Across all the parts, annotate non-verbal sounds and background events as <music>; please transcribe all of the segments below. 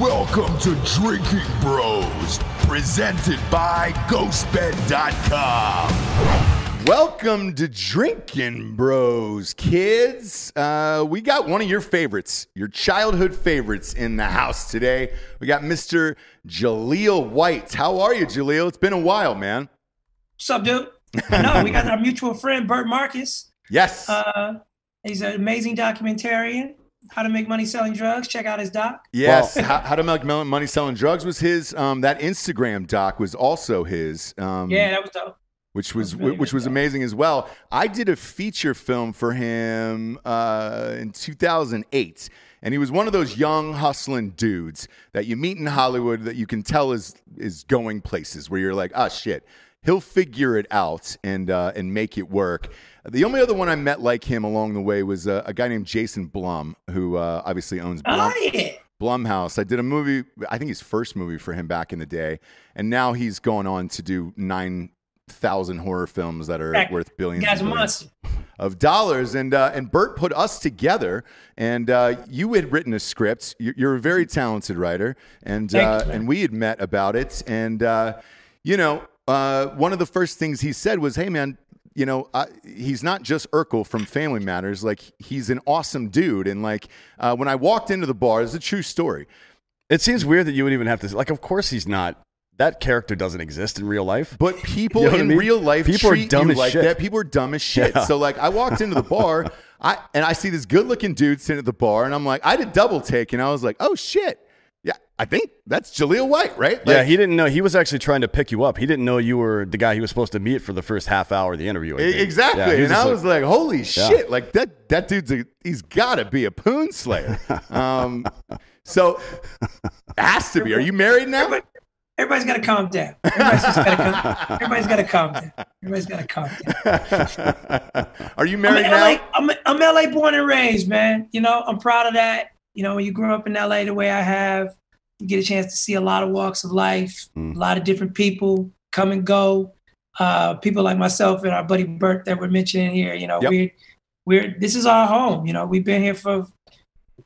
Welcome to Drinking Bros, presented by GhostBed.com. Welcome to Drinking Bros, kids. Uh, we got one of your favorites, your childhood favorites, in the house today. We got Mr. Jaleel White. How are you, Jaleel? It's been a while, man. What's up, dude? no, we got our mutual friend Bert Marcus. <laughs> Yes. Uh, he's an amazing documentarian. How to make money selling drugs. Check out his doc. Yes, how, how to make money selling drugs was his. Um, that Instagram doc was also his. Um, Yeah, that was dope. which was really which was doc. amazing as well. I did a feature film for him uh, in 2008, and he was one of those young hustling dudes that you meet in Hollywood that you can tell is is going places where you're like, ah, shit, he'll figure it out and uh, and make it work. The only other one I met like him along the way was uh, a guy named Jason Blum, who uh, obviously owns Blum. Oh yeah. Blumhouse. I did a movie, I think his first movie for him back in the day, and now he's gone on to do nine thousand horror films that are That worth billions billions of dollars. And uh, and Bert put us together, and uh, you had written a script. You're, you're a very talented writer, and uh, and we had met about it. And uh, you know, uh, one of the first things he said was, "Hey, man." You know, uh, he's not just Urkel from Family Matters. Like, he's an awesome dude. And, like, uh, when I walked into the bar, it's a true story. It seems weird that you would even have to like. Of course, he's not. That character doesn't exist in real life. But people <laughs> You know in I mean? real life People are treat dumb you as like shit. that. People are dumb as shit. Yeah. So like, I walked into the bar, I and I see this good-looking dude sitting at the bar, and I'm like, I did double take, and I was like, oh shit, I think that's Jaleel White, right? yeah, he didn't know. He was actually trying to pick you up. He didn't know you were the guy he was supposed to meet for the first half hour of the interview. I exactly. Yeah, and just I was like, holy Yeah. shit, like that that dude's a he's got to be a poon slayer. <laughs> um, so has to be. Are you married now? Everybody, everybody's got to calm down. Everybody's just got to calm. Everybody's got to calm down. Everybody's got to calm down. <laughs> Are you I'm, married LA, now? I'm, I'm LA born and raised, man. You know, I'm proud of that. You know, when you grow up in LA the way I have, you get a chance to see a lot of walks of life, Mm. a lot of different people come and go. Uh, people like myself and our buddy Bert that we're mentioning here. You know, Yep. we're we're this is our home. You know, we've been here for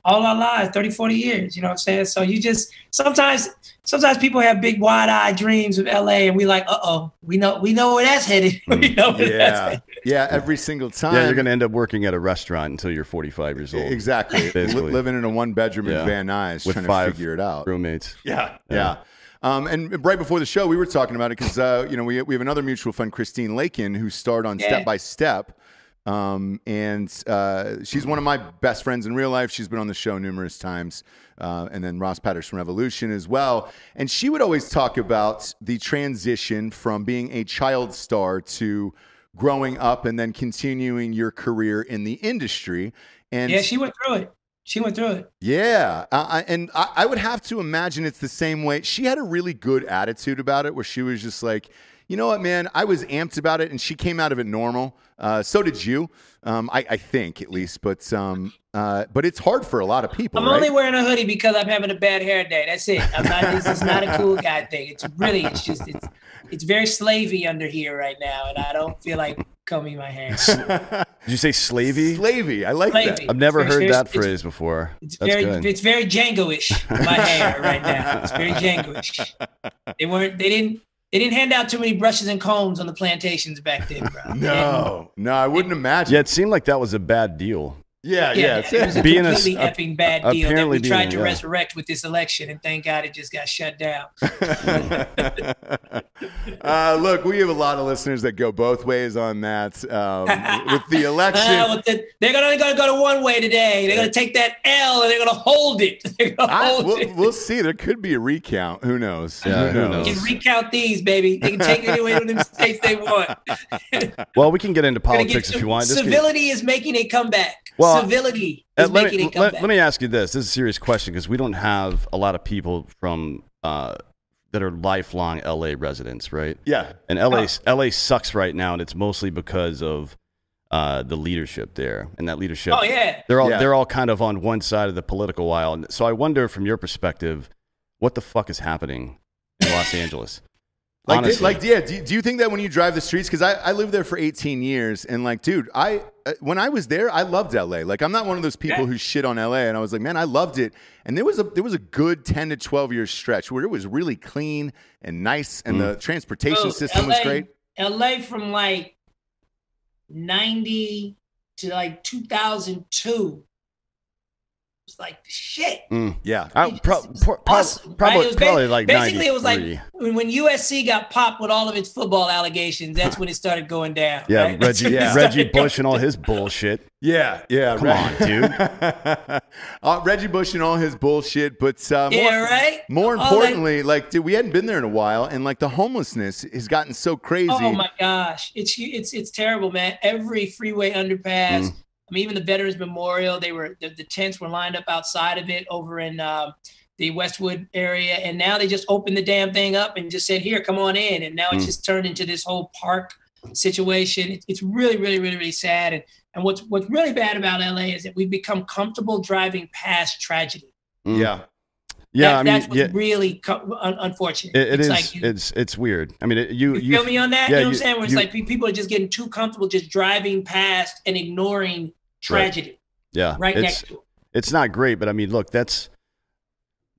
all our lives 30 40 years you know what i'm saying so you just sometimes sometimes people have big wide-eyed dreams of la and we like uh-oh we know we know where that's headed <laughs> we know where that's Yeah, headed. yeah. Every single time. <laughs> yeah, you're going to end up working at a restaurant until you're 45 years old. Exactly. Li- living in a one bedroom Yeah. in Van Nuys, With trying five to figure it out. Roommates. Yeah, yeah. Um, and right before the show, we were talking about it because uh, you know we, we have another mutual friend, Christine Lakin, who starred on Yeah. Step by Step, um, and uh, she's one of my best friends in real life. She's been on the show numerous times, uh, and then Ross Patterson Revolution as well. And she would always talk about the transition from being a child star to growing up and then continuing your career in the industry. And yeah she went through it she went through it yeah, uh, and I, I would have to imagine it's the same way. She had a really good attitude about it, where she was just like, you know what, man, I was amped about it, and she came out of it normal. Uh, so did you, um, I, I think at least. But um, uh, but it's hard for a lot of people. i'm right? only wearing a hoodie because i'm having a bad hair day that's it i'm not this is not a cool <laughs> guy thing it's really it's just it's it's very slavey under here right now and i don't feel like combing my hair <laughs> Did you say slavey? Slavey, I like that. I've never It's- heard it's- that it's- phrase before. It's That's very good. it's very Django-ish, my hair right now. It's very Django-ish. They weren't they didn't they didn't hand out too many brushes and combs on the plantations back then, bro. <laughs> No, no, I wouldn't imagine. Yeah, it seemed like that was a bad deal. Yeah, Yeah, yeah. it was a Being a- completely a- effing bad deal that we tried being, to yeah. resurrect with this election, and thank God it just got shut down. <laughs> <laughs> uh, look, we have a lot of listeners that go both ways on that. Um, <laughs> with the election, Uh, with the- they're gonna, gonna go to one way today. They're gonna take that L and they're gonna hold it. Gonna I, hold we'll, it. we'll see. There could be a recount. Who knows? Yeah, who They knows? can recount these, baby. They can take any one of them states they want. Well, we can get into politics get if you want. This could- Civility is making a comeback. Well, Civility Uh, is let, making me, a comeback. let, let me ask you this. This is a serious question because we don't have a lot of people from uh, that are lifelong LA residents, right? Yeah. And LA, LA sucks right now, and it's mostly because of uh, the leadership there, and that leadership. oh yeah. They're all Yeah. they're all kind of on one side of the political aisle. And So I wonder, from your perspective, what the fuck is happening in Los Angeles? Like, Honestly. like, yeah. Do, do you think that when you drive the streets? Because I, I lived there for 18 years, and like, dude, I uh, when I was there, I loved LA. Like, I'm not one of those people Yeah. who shit on LA, and I was like, man, I loved it. And there was a there was a good 10 to 12 year stretch where it was really clean and nice, and the transportation system was great. LA from like 90 to like 2002 was like the shit. Yeah, I, It's pro, just pro, pro- awesome, right? probably, It was ba- probably like basically it was like when, when USC got popped with all of its football allegations. That's when it started going down. yeah, right? Reggie, <laughs> when it Reggie Bush and all his bullshit. yeah, yeah. Come on, dude. <laughs> uh, Reggie Bush and all his bullshit, but uh, more, Yeah, right. More All that- importantly, like, dude, we hadn't been there in a while, and like the homelessness has gotten so crazy. Oh my gosh, it's it's it's terrible, man. Every freeway underpass. Mm. I mean, even the Veterans Memorial, they were the, the tents were lined up outside of it over in um, the Westwood area, and now they just opened the damn thing up and just said, "Here, come on in." And now it's Mm. just turned into this whole park situation. It, it's really, really, really, really sad. And and what's what's really bad about LA is that we've become comfortable driving past tragedy. Mm. Yeah, Yeah, That- I mean, that's what's yeah, really co- un- unfortunate. it, it it's is. like you, it's it's weird. I mean, it, you you you feel me on that? yeah, you know what you- I'm saying? Where it's you- like people are just getting too comfortable just driving past and ignoring tragedy yeah, right, it's, next to them. it's not great, but I mean, look, that's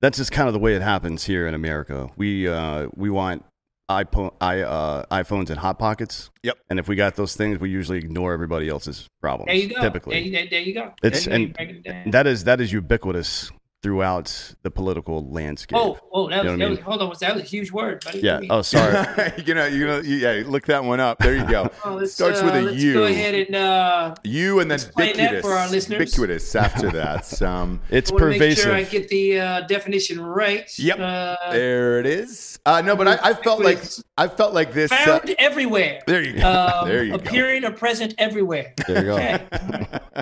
that's just kind of the way it happens here in America. We uh, we want iPhone, i uh, iPhones and hot pockets. Yep. And if we got those things, we usually ignore everybody else's problems. There you go. Typically, There, you- there, there you go. It's- There you and go. You break it down. that is that is ubiquitous throughout the political landscape. Oh, oh, that You know was, I that was hold on, was that was a huge word, buddy? yeah. Let me- Oh, <laughs> sorry. <laughs> you know, you know, you, yeah. Look that one up. There you go. <laughs> Oh, let's, Starts with uh, a let's U. Go ahead and uh, You and then Explain that ubiquitous. for our listeners. Ubiquitous after that. Um, It's I want to make sure I get the uh, definition right. Yep. Uh, there it is. Uh, no, but I, I felt like I felt like this. uh, found everywhere. there you go. Um, there you go. appearing or present everywhere. there you go. Okay.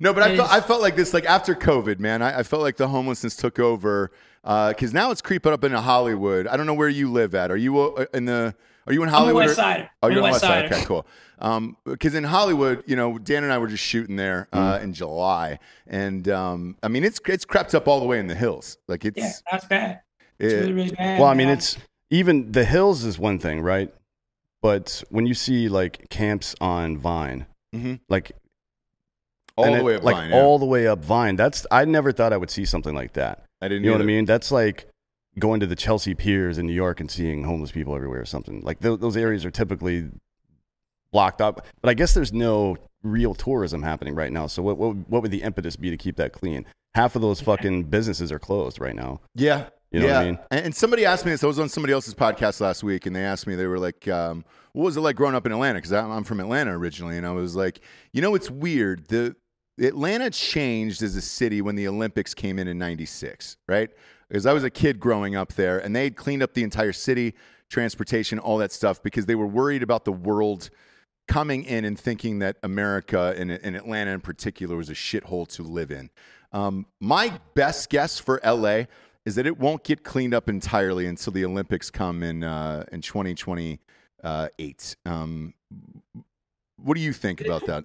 No, but I felt I felt like this like after COVID, man. I, I felt like the homelessness took over because now it's creeping up into Hollywood. I don't know where you live at. Are you uh, in the? Are you in I'm a Hollywood? West or- Oh, you're on the West West Side. Okay, cool. Um, because in Hollywood, you know, Dan and I were just shooting there uh, Mm. in July, and um, I mean, it's it's crept up all the way in the hills. Like it's Yeah, that's bad. It's it- really, really bad. Well, I mean, man. it's even the hills is one thing, right? But when you see like camps on Vine, Mhm. like all and the it- way up like Vine, yeah. all the way up Vine, that's I never thought I would see something like that. I didn't. You know what I mean? That's like going to the Chelsea Piers in New York and seeing homeless people everywhere or something. Like th- those areas are typically blocked up, but I guess there's no real tourism happening right now. So what what, would- what would the impetus be to keep that clean? Half of those fucking businesses are closed right now. Yeah. You know yeah. what I mean? And, and somebody asked me this. I was on somebody else's podcast last week, and they asked me, they were like, um, what was it like growing up in Atlanta? Because I'm, I'm from Atlanta originally. And I was like, you know, it's weird. The Atlanta changed as a city when the Olympics came in in 96, right? Because I was a kid growing up there, and they had cleaned up the entire city, transportation, all that stuff, because they were worried about the world coming in and thinking that America and, and Atlanta in particular was a shithole to live in. Um, my best guess for LA is that it won't get cleaned up entirely until the Olympics come in uh, in 2028. Um, what do you think about that?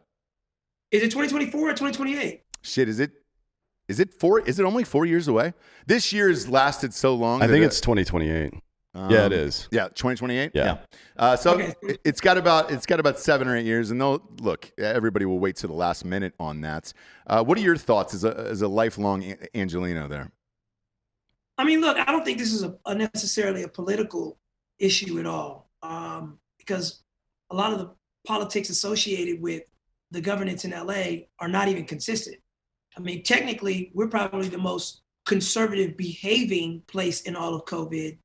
Is it 2024 or 2028? Shit, is it? Is it four? Is it only four years away? This year has lasted so long. I think it's 2028. um, yeah, it is. Yeah, 2028. Yeah. Uh, so Okay. it- it's got about it's got about seven or eight years, and they'll look. Everybody will wait to the last minute on that. Uh, what are your thoughts as a as a lifelong Angelino there? I mean, look, I don't think this is a, a necessarily a political issue at all, um, because a lot of the politics associated with the governance in LA are not even consistent. I mean, technically, we're probably the most conservative behaving place in all of COVID,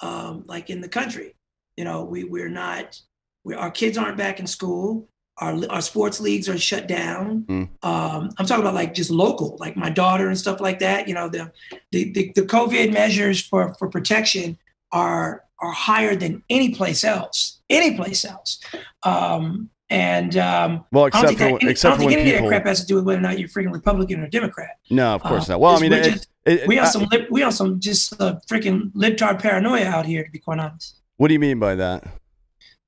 um, like in the country. You know, we we're not, we our kids aren't back in school. Our our sports leagues are shut down. Mm. Um, I'm talking about like just local, like my daughter and stuff like that. You know, the the, the, the COVID measures for, for protection are are higher than any place else, any place else. Um, and um, Well, I except that, for any, I except don't for think when any of that people. crap has to do with whether or not you're freaking Republican or Democrat. No, of course Uh, not. Well, I mean, it, just- it, We I- on some lib, we on some just uh, freaking libtard paranoia out here, to be quite honest. what do you mean by that?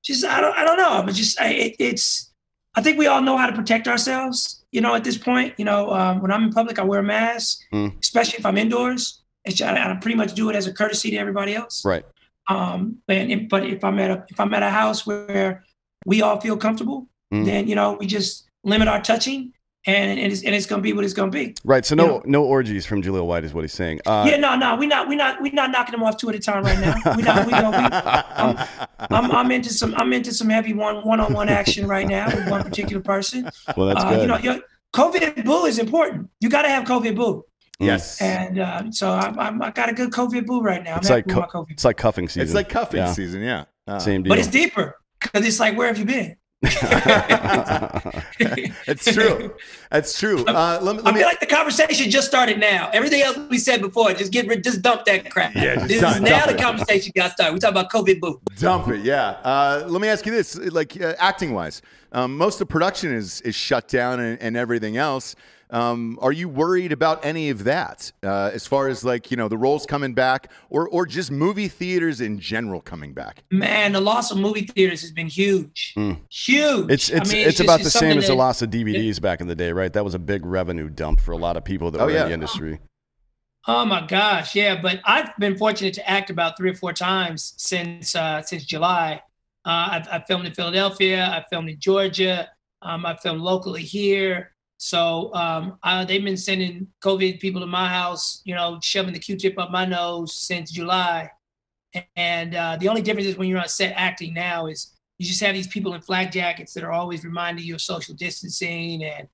Just I don't I don't know, but just I, it, it's I think we all know how to protect ourselves. You know, at this point, you know, um, when I'm in public, I wear a mask, Mm. especially if I'm indoors. It's, I, I pretty much do it as a courtesy to everybody else. Right. Um, and but if I'm at a if I'm at a house where we all feel comfortable, Mm. then you know we just limit our touching, and, and it's and it's gonna be what it's gonna be. Right. So You no know- no orgies from Jaleel White is what he's saying. Uh, yeah, no, no, We're not We're not We're not knocking them off two at a time right now. We not we, know, we I'm, I'm I'm into some I'm into some heavy one one on one action right now with one particular person. Well, that's uh, good. You know, your COVID boo is important. You got to have COVID boo, Yes. and uh, so I'm, I'm I got a good COVID boo right now. I'm it's like with co- my COVID. it's like cuffing season. It's like cuffing Yeah. season, yeah. Uh, Same deal. But it's deeper because it's like, where have you been? <laughs> It's true. That's true. <laughs> Uh, let me, I let me feel like the conversation just started now. Everything else we said before, just get rid, just dump that crap. Yeah, this dump- is now the it. conversation got started. We talk about COVID boo. dump it. Yeah. Uh, let me ask you this: like uh, acting wise, um, most of production is is shut down and, and everything else. Um, are you worried about any of that uh, as far as like you know the roles coming back, or or just movie theaters in general coming back? Man, the loss of movie theaters has been huge, huge. Hmm. It's it's I mean, it's just- about the same something as the loss of DVDs back in the day, right? That was a big revenue dump for a lot of people that Oh, were yeah. in the industry. Oh my gosh, yeah. But I've been fortunate to act about three or four times since uh, since July. Uh, I've, I filmed in Philadelphia. I filmed in Georgia. Um, I filmed locally here. So um, uh, they've been sending COVID people to my house, you know, shoving the Q-tip up my nose since July. And uh, the only difference is when you're on set acting now is you just have these people in flak jackets that are always reminding you of social distancing, and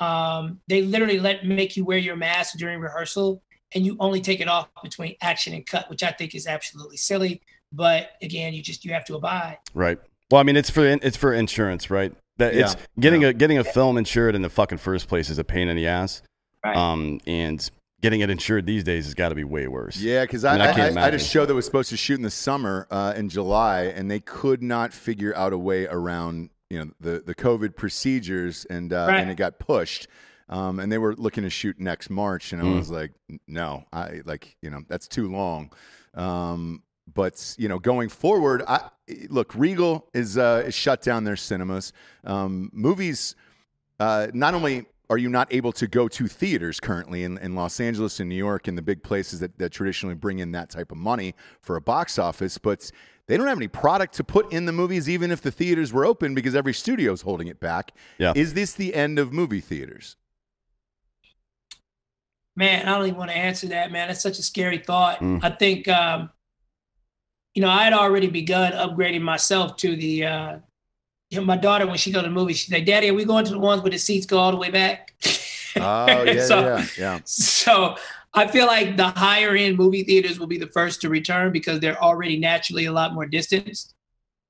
um, they literally let make you wear your mask during rehearsal and you only take it off between action and cut, which I think is absolutely silly. But again, you just you have to abide. Right. Well, I mean, it's for it's for insurance, right? That it's getting Yeah. a getting a film insured in the fucking first place is a pain in the ass. Right. Um, and getting it insured these days has got to be way worse. Yeah, because I I, mean, I I, I, I had a show that was supposed to shoot in the summer uh, in July, and they could not figure out a way around you know the the COVID procedures, and uh, Right. and it got pushed. Um, and they were looking to shoot next March, and I Mm. was like, no, I like you know that's too long. Um, but you know, going forward, I look Regal is uh, is shut down their cinemas. Um, movies, uh, not only are you not able to go to theaters currently in, in Los Angeles and New York and the big places that, that traditionally bring in that type of money for a box office, but they don't have any product to put in the movies, even if the theaters were open, because every studio is holding it back. Yeah. Is this the end of movie theaters? Man, I don't even want to answer that, man. That's such a scary thought. Mm. I think, um, you know, I had already begun upgrading myself to the. Uh, you know, my daughter, when she go to the movie, she's like, "Daddy, are we going to the ones where the seats go all the way back?" Oh <laughs> yeah, So- yeah, yeah. So I feel like the higher end movie theaters will be the first to return because they're already naturally a lot more distanced.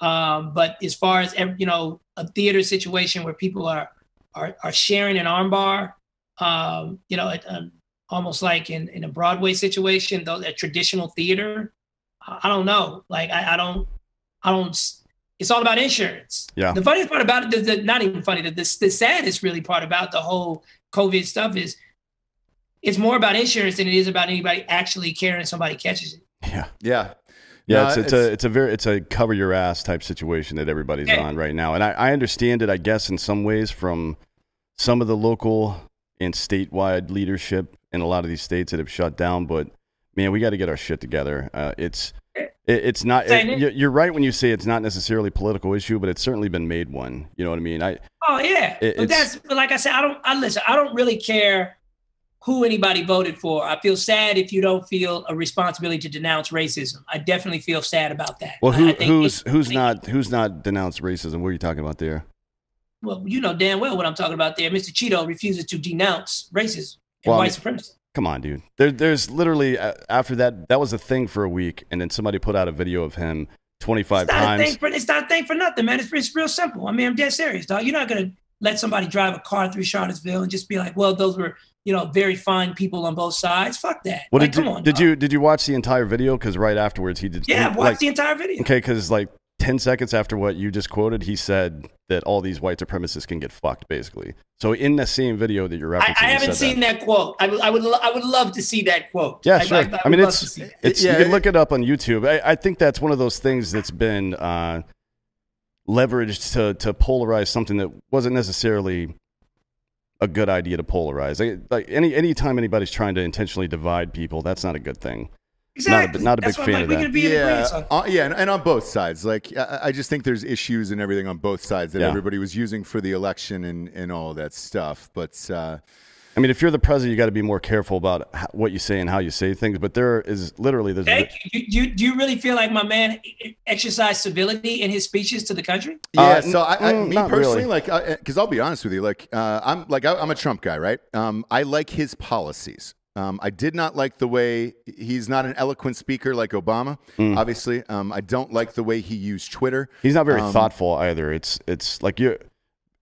Um, but as far as you know, a theater situation where people are are, are sharing an armbar, um, you know, it, um, almost like in, in a Broadway situation, though a traditional theater, I, I don't know. Like I, I don't, I don't. It's all about insurance. Yeah. The funniest part about it, the, the, not even funny, the, the, the saddest really part about the whole COVID stuff is it's more about insurance than it is about anybody actually caring somebody catches it. Yeah. Yeah. Yeah, No, it's, it's, a it's a very it's a cover your ass type situation that everybody's Yeah. on right now, and I, I understand it. I guess in some ways from some of the local and statewide leadership in a lot of these states that have shut down. But man, we got to get our shit together. Uh, it's it, it's not. It- you're- right when you say it's not necessarily a political issue, but it's certainly been made one. You know what I mean? I Oh yeah, It- but that's but like I said, I don't. I listen. I don't really care who anybody voted for. I feel sad if you don't feel a responsibility to denounce racism. I definitely feel sad about that. well, who who's who's not who's not denounced racism? What are you talking about there? Well, you know damn well what I'm talking about there. Mr. Cheeto refuses to denounce racism and Well, white supremacy. Come on, dude. There, there's literally uh, after that that was a thing for a week, and then somebody put out a video of him 25 It's not, a times. thing for, it's not a thing for nothing, man. It's, it's real simple. I mean, I'm dead serious, dog. You're not gonna let somebody drive a car through Charlottesville and just be like, well, those were you know very fine people on both sides. Fuck that. Well, like, did, come on. did dog. you did you watch the entire video? Because right afterwards he did. Yeah, he, I've like, the entire video. Okay, because like 10 seconds after what you just quoted, he said that all these white supremacists can get fucked, basically. So in the same video that you're referencing, I, I haven't seen that. quote. I, would- I would lo- I would love to see that quote. Yeah, I, sure. I, I, I mean, would love to it's it's Yeah, you can look it up on YouTube. I, I think that's one of those things that's been uh, leveraged to to polarize something that wasn't necessarily a good idea to polarize. Like, like any anytime anybody's trying to intentionally divide people, that's not a good thing. Exactly. not a big That's what fan I'm of like, that. Be yeah, uh, yeah, and, and on both sides. Like, I, I just think there's issues and everything on both sides that Yeah. everybody was using for the election and, and all of that stuff. But uh, I mean, if you're the president, you got to be more careful about how, what you say and how you say things. But there is literally there's Thank you. Do you, do you really feel like my man exercised civility in his speeches to the country? yeah, Uh, so I, I mm, me personally, really. like, because I'll be honest with you, like, uh, I'm like I, I'm a Trump guy, right? Um, I like his policies. Um, I did not like the way he's not an eloquent speaker like Obama. Mm. Obviously, um, I don't like the way he used Twitter. he's not very Um, thoughtful either. It's it's like you're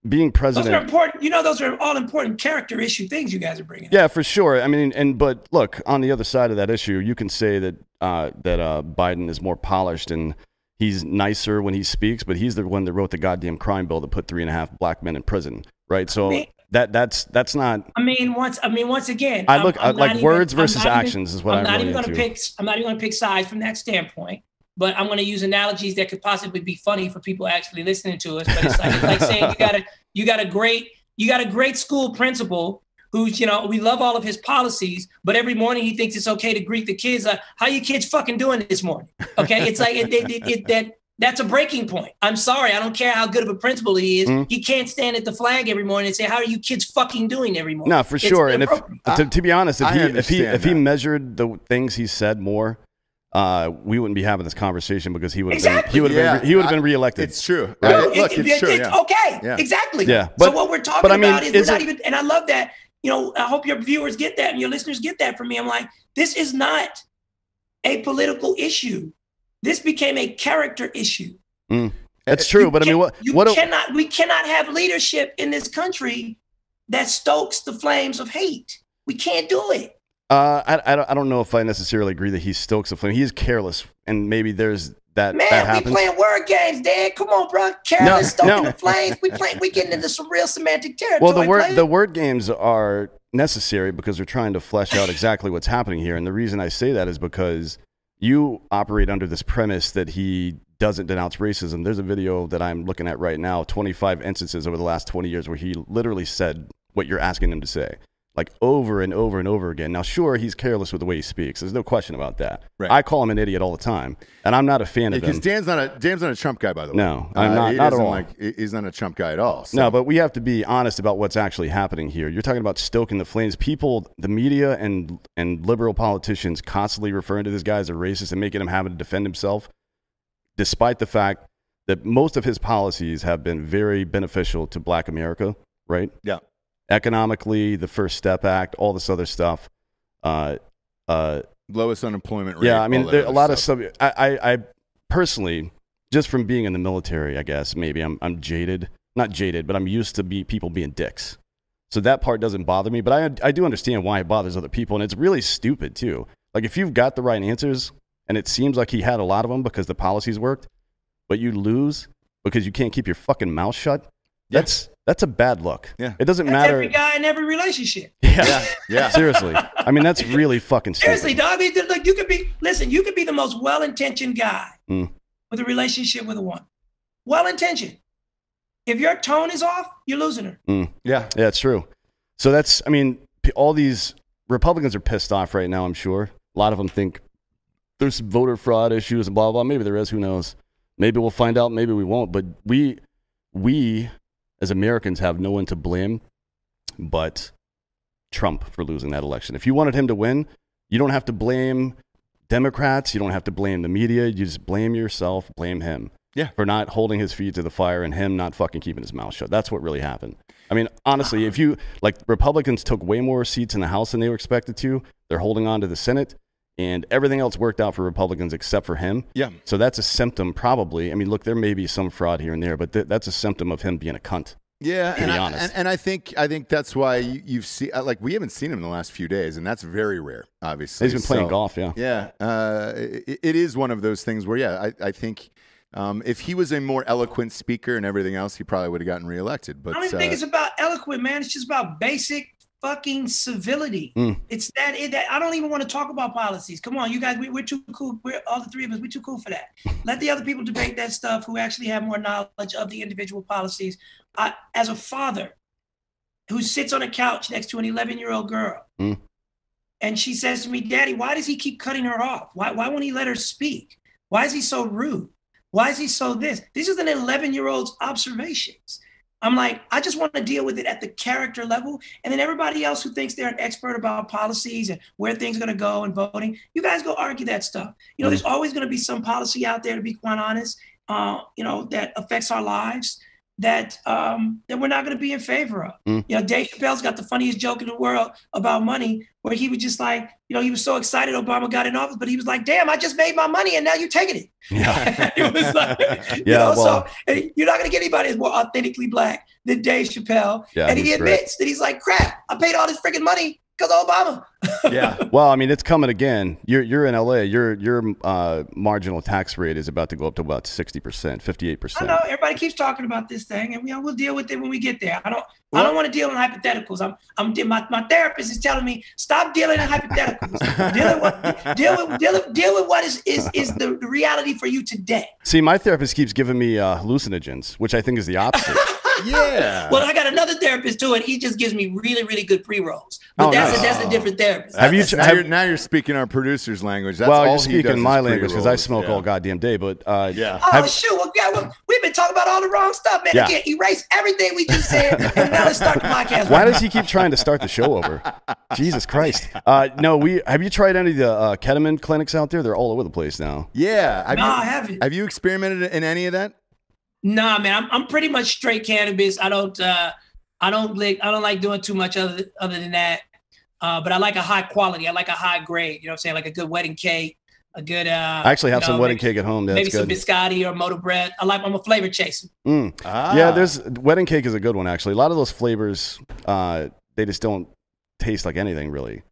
being Those are president. important. You know, those are all important character issue things you guys are bringing. up. Yeah, for sure. I mean, and but look on the other side of that issue, you can say that uh, that uh, Biden is more polished and he's nicer when he speaks, but he's the one that wrote the goddamn crime bill that put three and a half black men in prison, right? So mean- that that's that's not. I mean, once I mean, once again, I look- I'm I not like words I'm versus not even- actions is what I'm I'm not really even going to pick. I'm not even going to pick sides from that standpoint. But I'm going to use analogies that could possibly be funny for people actually listening to us. But it's like, it's like saying you got a you got a great you got a great school principal who's you know we love all of his policies, but every morning he thinks it's okay to greet the kids. Uh, How you kids fucking doing this morning? Okay, it's like it, it, it, it that. That's a breaking point. I'm sorry. I don't care how good of a principal he is. Mhm. He can't stand at the flag every morning and say, "How are you kids fucking doing every morning?" No, for It's sure. And if to, to be honest, if I he if he understand if he measured the things he said more, uh, we wouldn't be having this conversation because he would have been Exactly. he would have Yeah, been he would have been reelected. It's true. Right. Uh, It- Look, it- it's it- true. it's yeah. okay. Yeah. Exactly. Yeah, so but- what we're talking but I mean, about is we're is not it- even, and I love that. You know, I hope your viewers get that and your listeners get that from me. I'm like, this is not a political issue. This became a character issue. That's true, but I mean, what you what do- cannot we cannot have leadership in this country that stokes the flames of hate. We can't do it. Uh, I, I, don't, I don't know if I necessarily agree that he stokes the flame. He is careless, and maybe there's that Man, that we playing word games, Dad. Come on, bro. Careless, No, stoking no. the flames. We playing. We getting into some real semantic territory. well, the word player. the word games are necessary because we're trying to flesh out exactly what's happening here. And the reason I say that is because you operate under this premise that he doesn't denounce racism. There's a video that I'm looking at right now, 25 instances over the last 20 years where he literally said what you're asking him to say. Like over and over and over again. Now, sure, he's careless with the way he speaks. There's no question about that. Right. I call him an idiot all the time, and I'm not a fan of him. Because. Dan's not a Dan's not a Trump guy, by the way. No, I'm uh, not- he not at all. Like, he's not a Trump guy at all. so- No, but we have to be honest about what's actually happening here. You're talking about stoking the flames. People, the media and and liberal politicians constantly referring to this guy as a racist and making him have to defend himself, despite the fact that most of his policies have been very beneficial to black America, right? Yeah. Economically, the First Step Act, all this other stuff. Uh, uh, lowest unemployment rate. yeah, I mean, there, a lot of stuff. stuff. I, I, I personally, just from being in the military, I guess maybe I'm, I'm jaded. Not jaded, but I'm used to be people being dicks. So that part doesn't bother me. But I, I do understand why it bothers other people, and it's really stupid too. Like if you've got the right answers, and it seems like he had a lot of them because the policies worked, but you lose because you can't keep your fucking mouth shut. Yeah. That's that's a bad look. Yeah. It doesn't That's matter. every guy in every relationship. <laughs> Yeah. Yeah, yeah. <laughs> Seriously. I mean, that's <laughs> really fucking stupid. Seriously, dog. I mean, look, you could be listen. You could be the most well-intentioned guy Mm. with a relationship with a woman. Well-intentioned. If your tone is off, you're losing her. yeah. Yeah, it's true. So that's, I mean, all these Republicans are pissed off right now, I'm sure. A lot of them think there's voter fraud issues and blah, blah. Maybe there is, who knows? Maybe we'll find out, maybe we won't. But we, we as Americans have no one to blame but Trump for losing that election. If you wanted him to win, you don't have to blame Democrats. You don't have to blame the media. You just blame yourself, blame him. Yeah. For not holding his feet to the fire and him not fucking keeping his mouth shut. That's what really happened. I mean, honestly, if you like Republicans took way more seats in the House than they were expected to, they're holding on to the Senate, and everything else worked out for Republicans except for him. Yeah. So that's a symptom, probably. I mean, look, there may be some fraud here and there, but th- that's a symptom of him being a cunt. Yeah, and be I, honest. and, and I think I think that's why you, you've seen like we haven't seen him in the last few days, and that's very rare. Obviously, He's been playing So, golf, yeah. Yeah, uh, it, it is one of those things where yeah, I, I think um, if he was a more eloquent speaker and everything else, he probably would have gotten reelected. But I don't even uh, think it's about eloquent, man. It's just about basic fucking civility. Mm. It's that, it, that. I don't even want to talk about policies. Come on, you guys. We, we're too cool. We're all the three of us. We're too cool for that. <laughs> Let the other people debate that stuff who actually have more knowledge of the individual policies. I, as a father who sits on a couch next to an 11 year old girl, Mm. and she says to me, Daddy, why does he keep cutting her off? Why, why won't he let her speak? Why is he so rude? Why is he so this? This is an 11 year old's observations. I'm like, I just want to deal with it at the character level. And then everybody else who thinks they're an expert about policies and where things are going to go and voting, you guys go argue that stuff. You know, there's always going to be some policy out there, to be quite honest, uh, you know, that affects our lives that um, that we're not going to be in favor of. Mm. You know, Dave Chappelle's got the funniest joke in the world about money, where he was just like, you know, he was so excited Obama got in office, but he was like, "Damn, I just made my money, and now you're taking it." Yeah. <laughs> it was like, <laughs> you know, well- so you're not going to get anybody that's more authentically black than Dave Chappelle, Yeah, and he he's great. admits that he's like, "Crap, I paid all this freaking money because Obama." <laughs> Yeah. Well, I mean, it's coming again. You're you're in LA. Your your uh, marginal tax rate is about to go up to about sixty percent, fifty eight percent. I know everybody keeps talking about this thing, and we, we'll deal with it when we get there. I don't. I don't want to deal in hypotheticals. I'm. I'm. My, my therapist is telling me stop dealing in hypotheticals. deal with. Deal with. Deal with. Deal with what is is is the reality for you today. See, my therapist keeps giving me uh, hallucinogens, which I think is the opposite. <laughs> Yeah. Well, I got another therapist too, and he just gives me really, really good pre rolls. But Oh, that's nice. a that's a different therapist. Have you That's- now, have- you're, now you're speaking our producer's language. That's well, all you're he does speaking my language because I smoke Yeah. all goddamn day. But uh, Yeah. Oh have- shoot! Well, yeah, well, we've been talking about all the wrong stuff, man. Yeah. Again, erase everything we just said, and now let's start the podcast. Why does he keep trying to start the show over? Jesus Christ! Uh, no, we have you tried any of the uh, ketamine clinics out there? They're all over the place now. Yeah. Have No, you, I haven't. Have you experimented in any of that? Nah, man, I'm I'm pretty much straight cannabis. I don't uh I don't like I don't like doing too much other other than that. Uh, but I like a high quality. I like a high grade. You know what I'm saying? Like a good wedding cake, a good. Uh, I actually have you some know, wedding maybe, cake at home. That's maybe good. some biscotti or Motorbreath. I like. I'm a flavor chaser. Mm. Ah. Yeah, there's wedding cake is a good one actually. A lot of those flavors, uh, they just don't taste like anything really.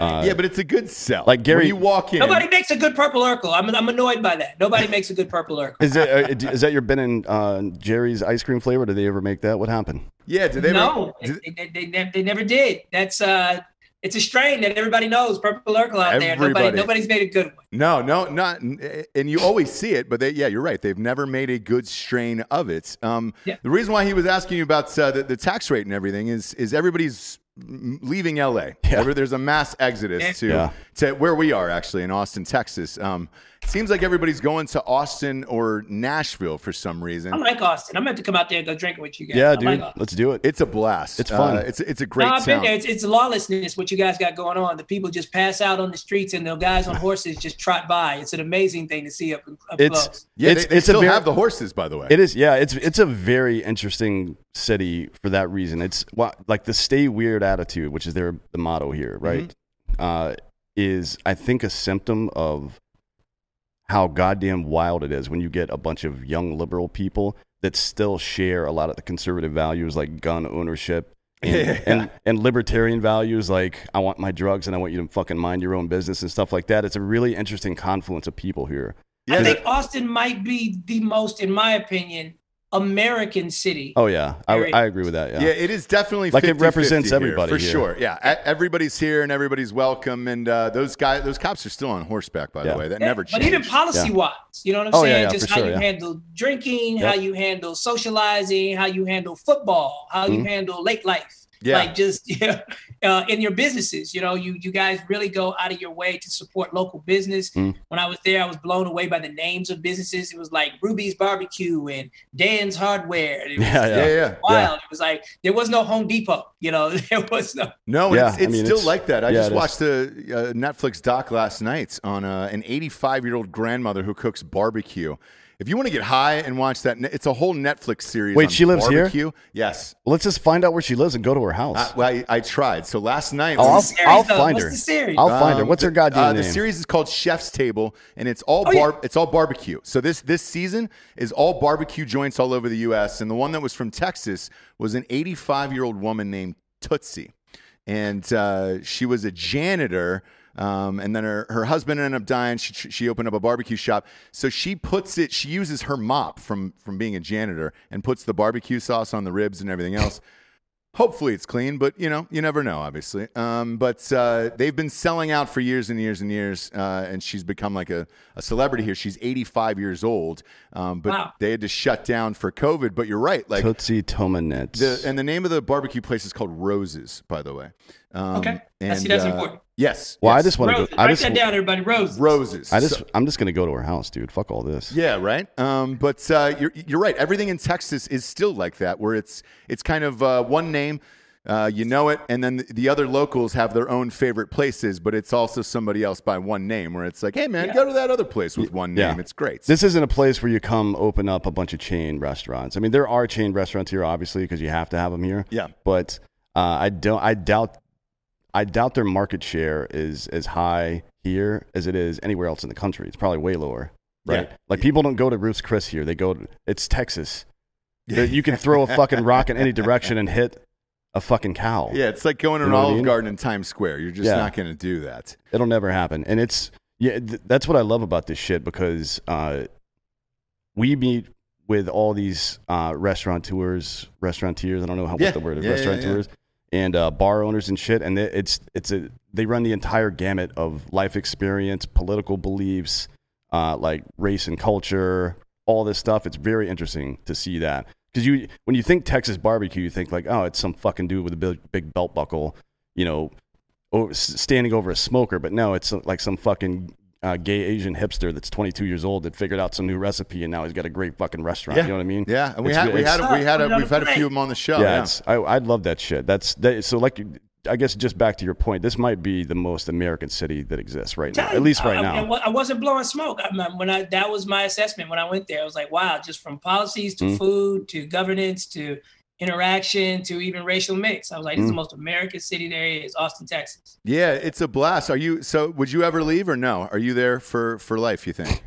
Uh, yeah, but it's a good sell. like Gary- when you walk in. Nobody makes a good purple Urkel. I'm I'm annoyed by that. Nobody makes a good purple Urkel. is that uh, is that your Ben and uh, Jerry's ice cream flavor? Did they ever make that? What happened? yeah, did they? no, did- they, they, they, never, they never did. That's uh, it's a strain that everybody knows. Purple Urkel out there. Everybody. Nobody nobody's made a good one. No, no, not, and you always see it, but they, yeah, you're right. They've never made a good strain of it. Um, Yeah. The reason why he was asking you about uh, the, the tax rate and everything is, is everybody's m- leaving LA. Yeah. There's a mass exodus to, Yeah. to where we are actually in Austin, Texas. Um, seems like everybody's going to Austin or Nashville for some reason. I like Austin. I'm going to have to come out there and go drinking with you guys. Yeah, I dude, like let's do it. It's a blast. It's fun. Uh, it's it's a great no, I've been there. It's, it's lawlessness what you guys got going on. The people just pass out on the streets, and the guys on <sighs> horses just trot by. It's an amazing thing to see up, up It's- close. Yeah, It's- they, they it's a still very- have the horses, by the way. It is, yeah. It's it's a very interesting city for that reason. It's wha- like the "stay weird" attitude, which is their the motto here, right? Uh, is I think a symptom of how goddamn wild it is when you get a bunch of young liberal people that still share a lot of the conservative values like gun ownership. <laughs> And, Yeah. and and libertarian values like I want my drugs and I want you to fucking mind your own business and stuff like that. It's a really interesting confluence of people here. Yeah, I think Austin might be the most, in my opinion, American city. Oh yeah, I, I agree with that. Yeah, yeah, it is definitely Like it 50-50 represents here, everybody for here. sure. Yeah, E- everybody's here and everybody's welcome. And uh, those guys, those cops are still on horseback, by Yeah. the way. That Yeah, never but changed. even policy wise, you know what I'm Oh, saying? yeah, Just how sure, you yeah. handle drinking, Yep. how you handle socializing, how you handle football, how you Mhm. handle late life. Yeah. Like just <laughs> yeah, uh, in your businesses, you know, you you guys really go out of your way to support local business. Mhm. When I was there, I was blown away by the names of businesses. It was like Ruby's Barbecue and Dan's Hardware. It was <laughs> Yeah, yeah, yeah. wild. It was like there was no Home Depot. You know, <laughs> there was no. No, Yeah, it's, I mean, still it's- like that. I yeah, just watched a, uh Netflix doc last night on uh, an 85 year old grandmother who cooks barbecue. If you want to get high and watch that, it's a whole Netflix series. Wait, on she lives here? barbecue. Yes. Let's just find out where she lives and go to her house. Uh, well, I, I tried. So last night, Oh, I'll, What's the series, I'll find What's her. the series? I'll find her. Um, What's her the- goddamn uh, name? The series is called Chef's Table, and it's all Oh, yeah. bar- it's all barbecue. So this this season is all barbecue joints all over the U.S. And the one that was from Texas was an 85 year old woman named Tootsie, and uh, she was a janitor. Um, and then her, her husband ended up dying. She, she opened up a barbecue shop. So she puts it, she uses her mop from, from being a janitor and puts the barbecue sauce on the ribs and everything else. <laughs> Hopefully it's clean, but you know, you never know, obviously. Um, but uh, they've been selling out for years and years and years, uh, and she's become like a, a celebrity here. She's 85 years old, um, but Wow. they had to shut down for COVID. But you're right, like Tootsie Tomanetz. the and the name of the barbecue place is called Roses, by the way. Um, Okay. and See, that's uh, important. Yes. Well, I just want to Roses. go. I Write just, that down, everybody. Roses. roses. I just, So- I'm just gonna go to her house, dude. Fuck all this. yeah, right. Um, but uh, you're you're right. Everything in Texas is still like that, where it's it's kind of uh, one name. Uh, you know it, and then the, the other locals have their own favorite places, but it's also somebody else by one name. Where it's like, hey man, Yeah. go to that other place with one Yeah. name. It's great. This isn't a place where you come open up a bunch of chain restaurants. I mean, there are chain restaurants here, obviously, because you have to have them here. Yeah. But uh, I don't. I doubt. I doubt their market share is as high here as it is anywhere else in the country. It's probably way lower, right? Yeah. Like people don't go to Ruth's Chris here. They go. To, it's Texas. You can throw a fucking rock in any direction and hit a fucking cow. yeah, it's like going to You an what I Olive mean? Garden in Times Square. You're just Yeah. not going to do that. It'll never happen. And it's yeah, th- that's what I love about this shit because uh, we meet with all these uh, restaurateurs, restaurateurs. I don't know how Yeah. what the word is, Yeah, yeah, yeah. And uh, bar owners and shit. And it's it's a they run the entire gamut of life experience, political beliefs, uh, like race and culture, all this stuff. It's very interesting to see that because you when you think Texas barbecue, you think like oh, it's some fucking dude with a big, big belt buckle, you know, standing over a smoker. But no, it's like some fucking uh, gay Asian hipster that's 22 years old that figured out some new recipe and now he's got a great fucking restaurant. Yeah. You know what I mean? Yeah, and we It's- had we had a, we had a, Put it on we've had a few of them on the show. yeah, Yeah, it's I I'd love that shit. That's that, so like I guess just back to your point, this might be the most American city that exists right now, Tell at least right I, I, now. I wasn't blowing smoke. I, when I that was my assessment when I went there. I was like, wow, just from policies to Mm. food to governance to interaction to even racial mix. I was like, this is the Mm. most American city there is, Austin, Texas. yeah, it's a blast. Are you so? Would you ever leave or no? Are you there for for life? You think?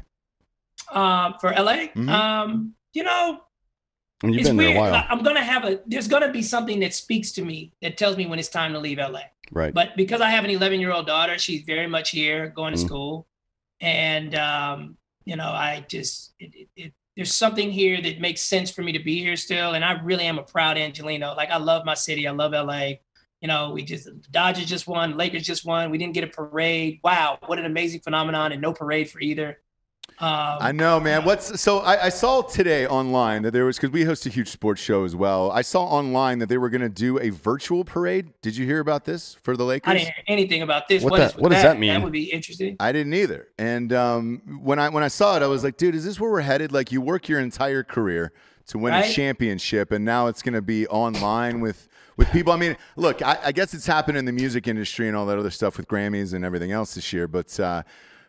Um, for LA, Mhm. um, you know, you've it's been there weird. a while, I- I'm gonna have a. There's gonna be something that speaks to me that tells me when it's time to leave LA. right? But because I have an 11 year old daughter, she's very much here going to Mm. school, and um, you know, I just it, it, it, there's something here that makes sense for me to be here still, and I really am a proud Angelino. Like I love my city, I love LA. You know, we just Dodgers just won, Lakers just won. We didn't get a parade. Wow, what an amazing phenomenon, and no parade for either. Um, I know, man. What's so? I, I saw today online that there was because we host a huge sports show as well. I saw online that they were going to do a virtual parade. Did you hear about this for the Lakers? I didn't hear anything about this. What what that- is with what does that mean? That would be interesting. I didn't either. And um, when I when I saw it, I was like, dude, is this where we're headed? Like, you work your entire career to win a championship, and now it's going to be online with with people. I mean, look, I, I guess it's happened in the music industry and all that other stuff with Grammys and everything else this year, but. Uh,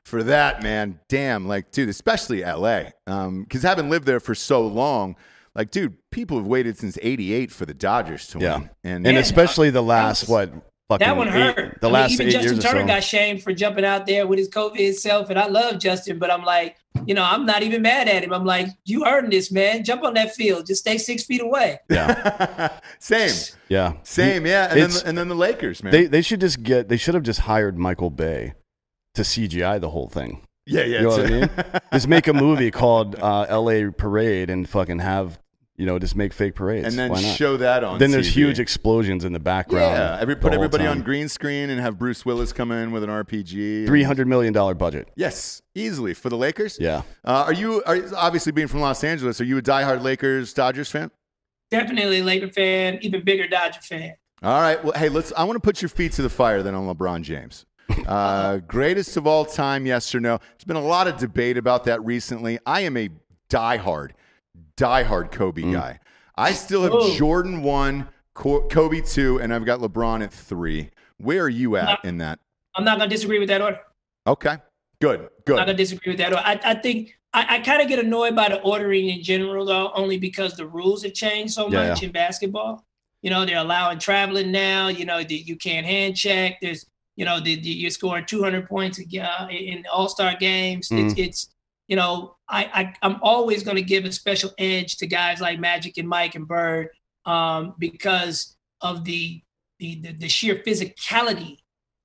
for that, man, damn, like, dude, especially LA, because um, having lived there for so long, like, dude, people have waited since '88 for the Dodgers to Yeah. win, and and especially the last was- what fucking That one eight- hurt. the I mean, last even eight Justin years or Turner so. got shamed for jumping out there with his COVID self, and I love Justin, but I'm like, you know, I'm not even mad at him. I'm like, you earned this, man. Jump on that field. Just stay six feet away. yeah, <laughs> same, yeah, same, yeah, and then and then the Lakers, man. They they should just get they should have just hired Michael Bay to CGI the whole thing. yeah, yeah, You know what I mean? <laughs> Just make a movie called uh, L.A. Parade and fucking have you know just make fake parades and then Why not? show that on. then there's TV. huge explosions in the background. Yeah, every, put whole everybody on green screen and have Bruce Willis come in with an RPG. Three hundred million dollar budget. Yes, easily for the Lakers. Yeah, Uh, are you? Are obviously being from Los Angeles? Are you a diehard Lakers Dodgers fan? Definitely Laker fan, even bigger Dodger fan. All right. Well, hey, let's. I want to put your feet to the fire then on LeBron James. Uh, greatest of all time, yes or no? There's been a lot of debate about that recently. I am a diehard, diehard Kobe Mm. guy. I still have. Jordan one, Kobe two, and I've got LeBron at three. Where are you at in that? I'm not gonna disagree with that order. Okay, good, good. I'm not gonna disagree with that. order. I, I think I, I kind of get annoyed by the ordering in general, though, only because the rules have changed so Yeah, much in basketball. You know, they're allowing traveling now. You know, that you can't hand check. There's, you know, the, the, you're scoring 200 points uh, in All Star games. It's, it's, you know, I, I I'm always going to give a special edge to guys like Magic and Mike and Bird um, because of the, the the the sheer physicality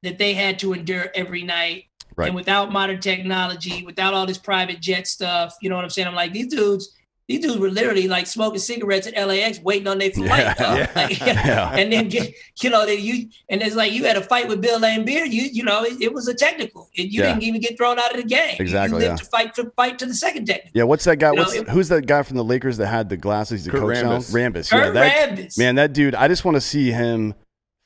that they had to endure every night Right. and without modern technology, without all this private jet stuff, you know what I'm saying? I'm like, these dudes, these dudes were literally like smoking cigarettes at LAX, waiting on their flight. Yeah. Yeah. <laughs> Like, Yeah. And then get, you know, that you and it's like you had a fight with Bill Laimbeer. You, you know, it, it was a technical. and you Yeah. didn't even get thrown out of the game. Exactly, You yeah. lived to fight to fight to the second technical. yeah. What's that guy? You know, it- who's that guy from the Lakers that had the glasses? The Kurt coach now? Rambis. Rambis. Yeah, Kurt that Rambis. man. That dude. I just want to see him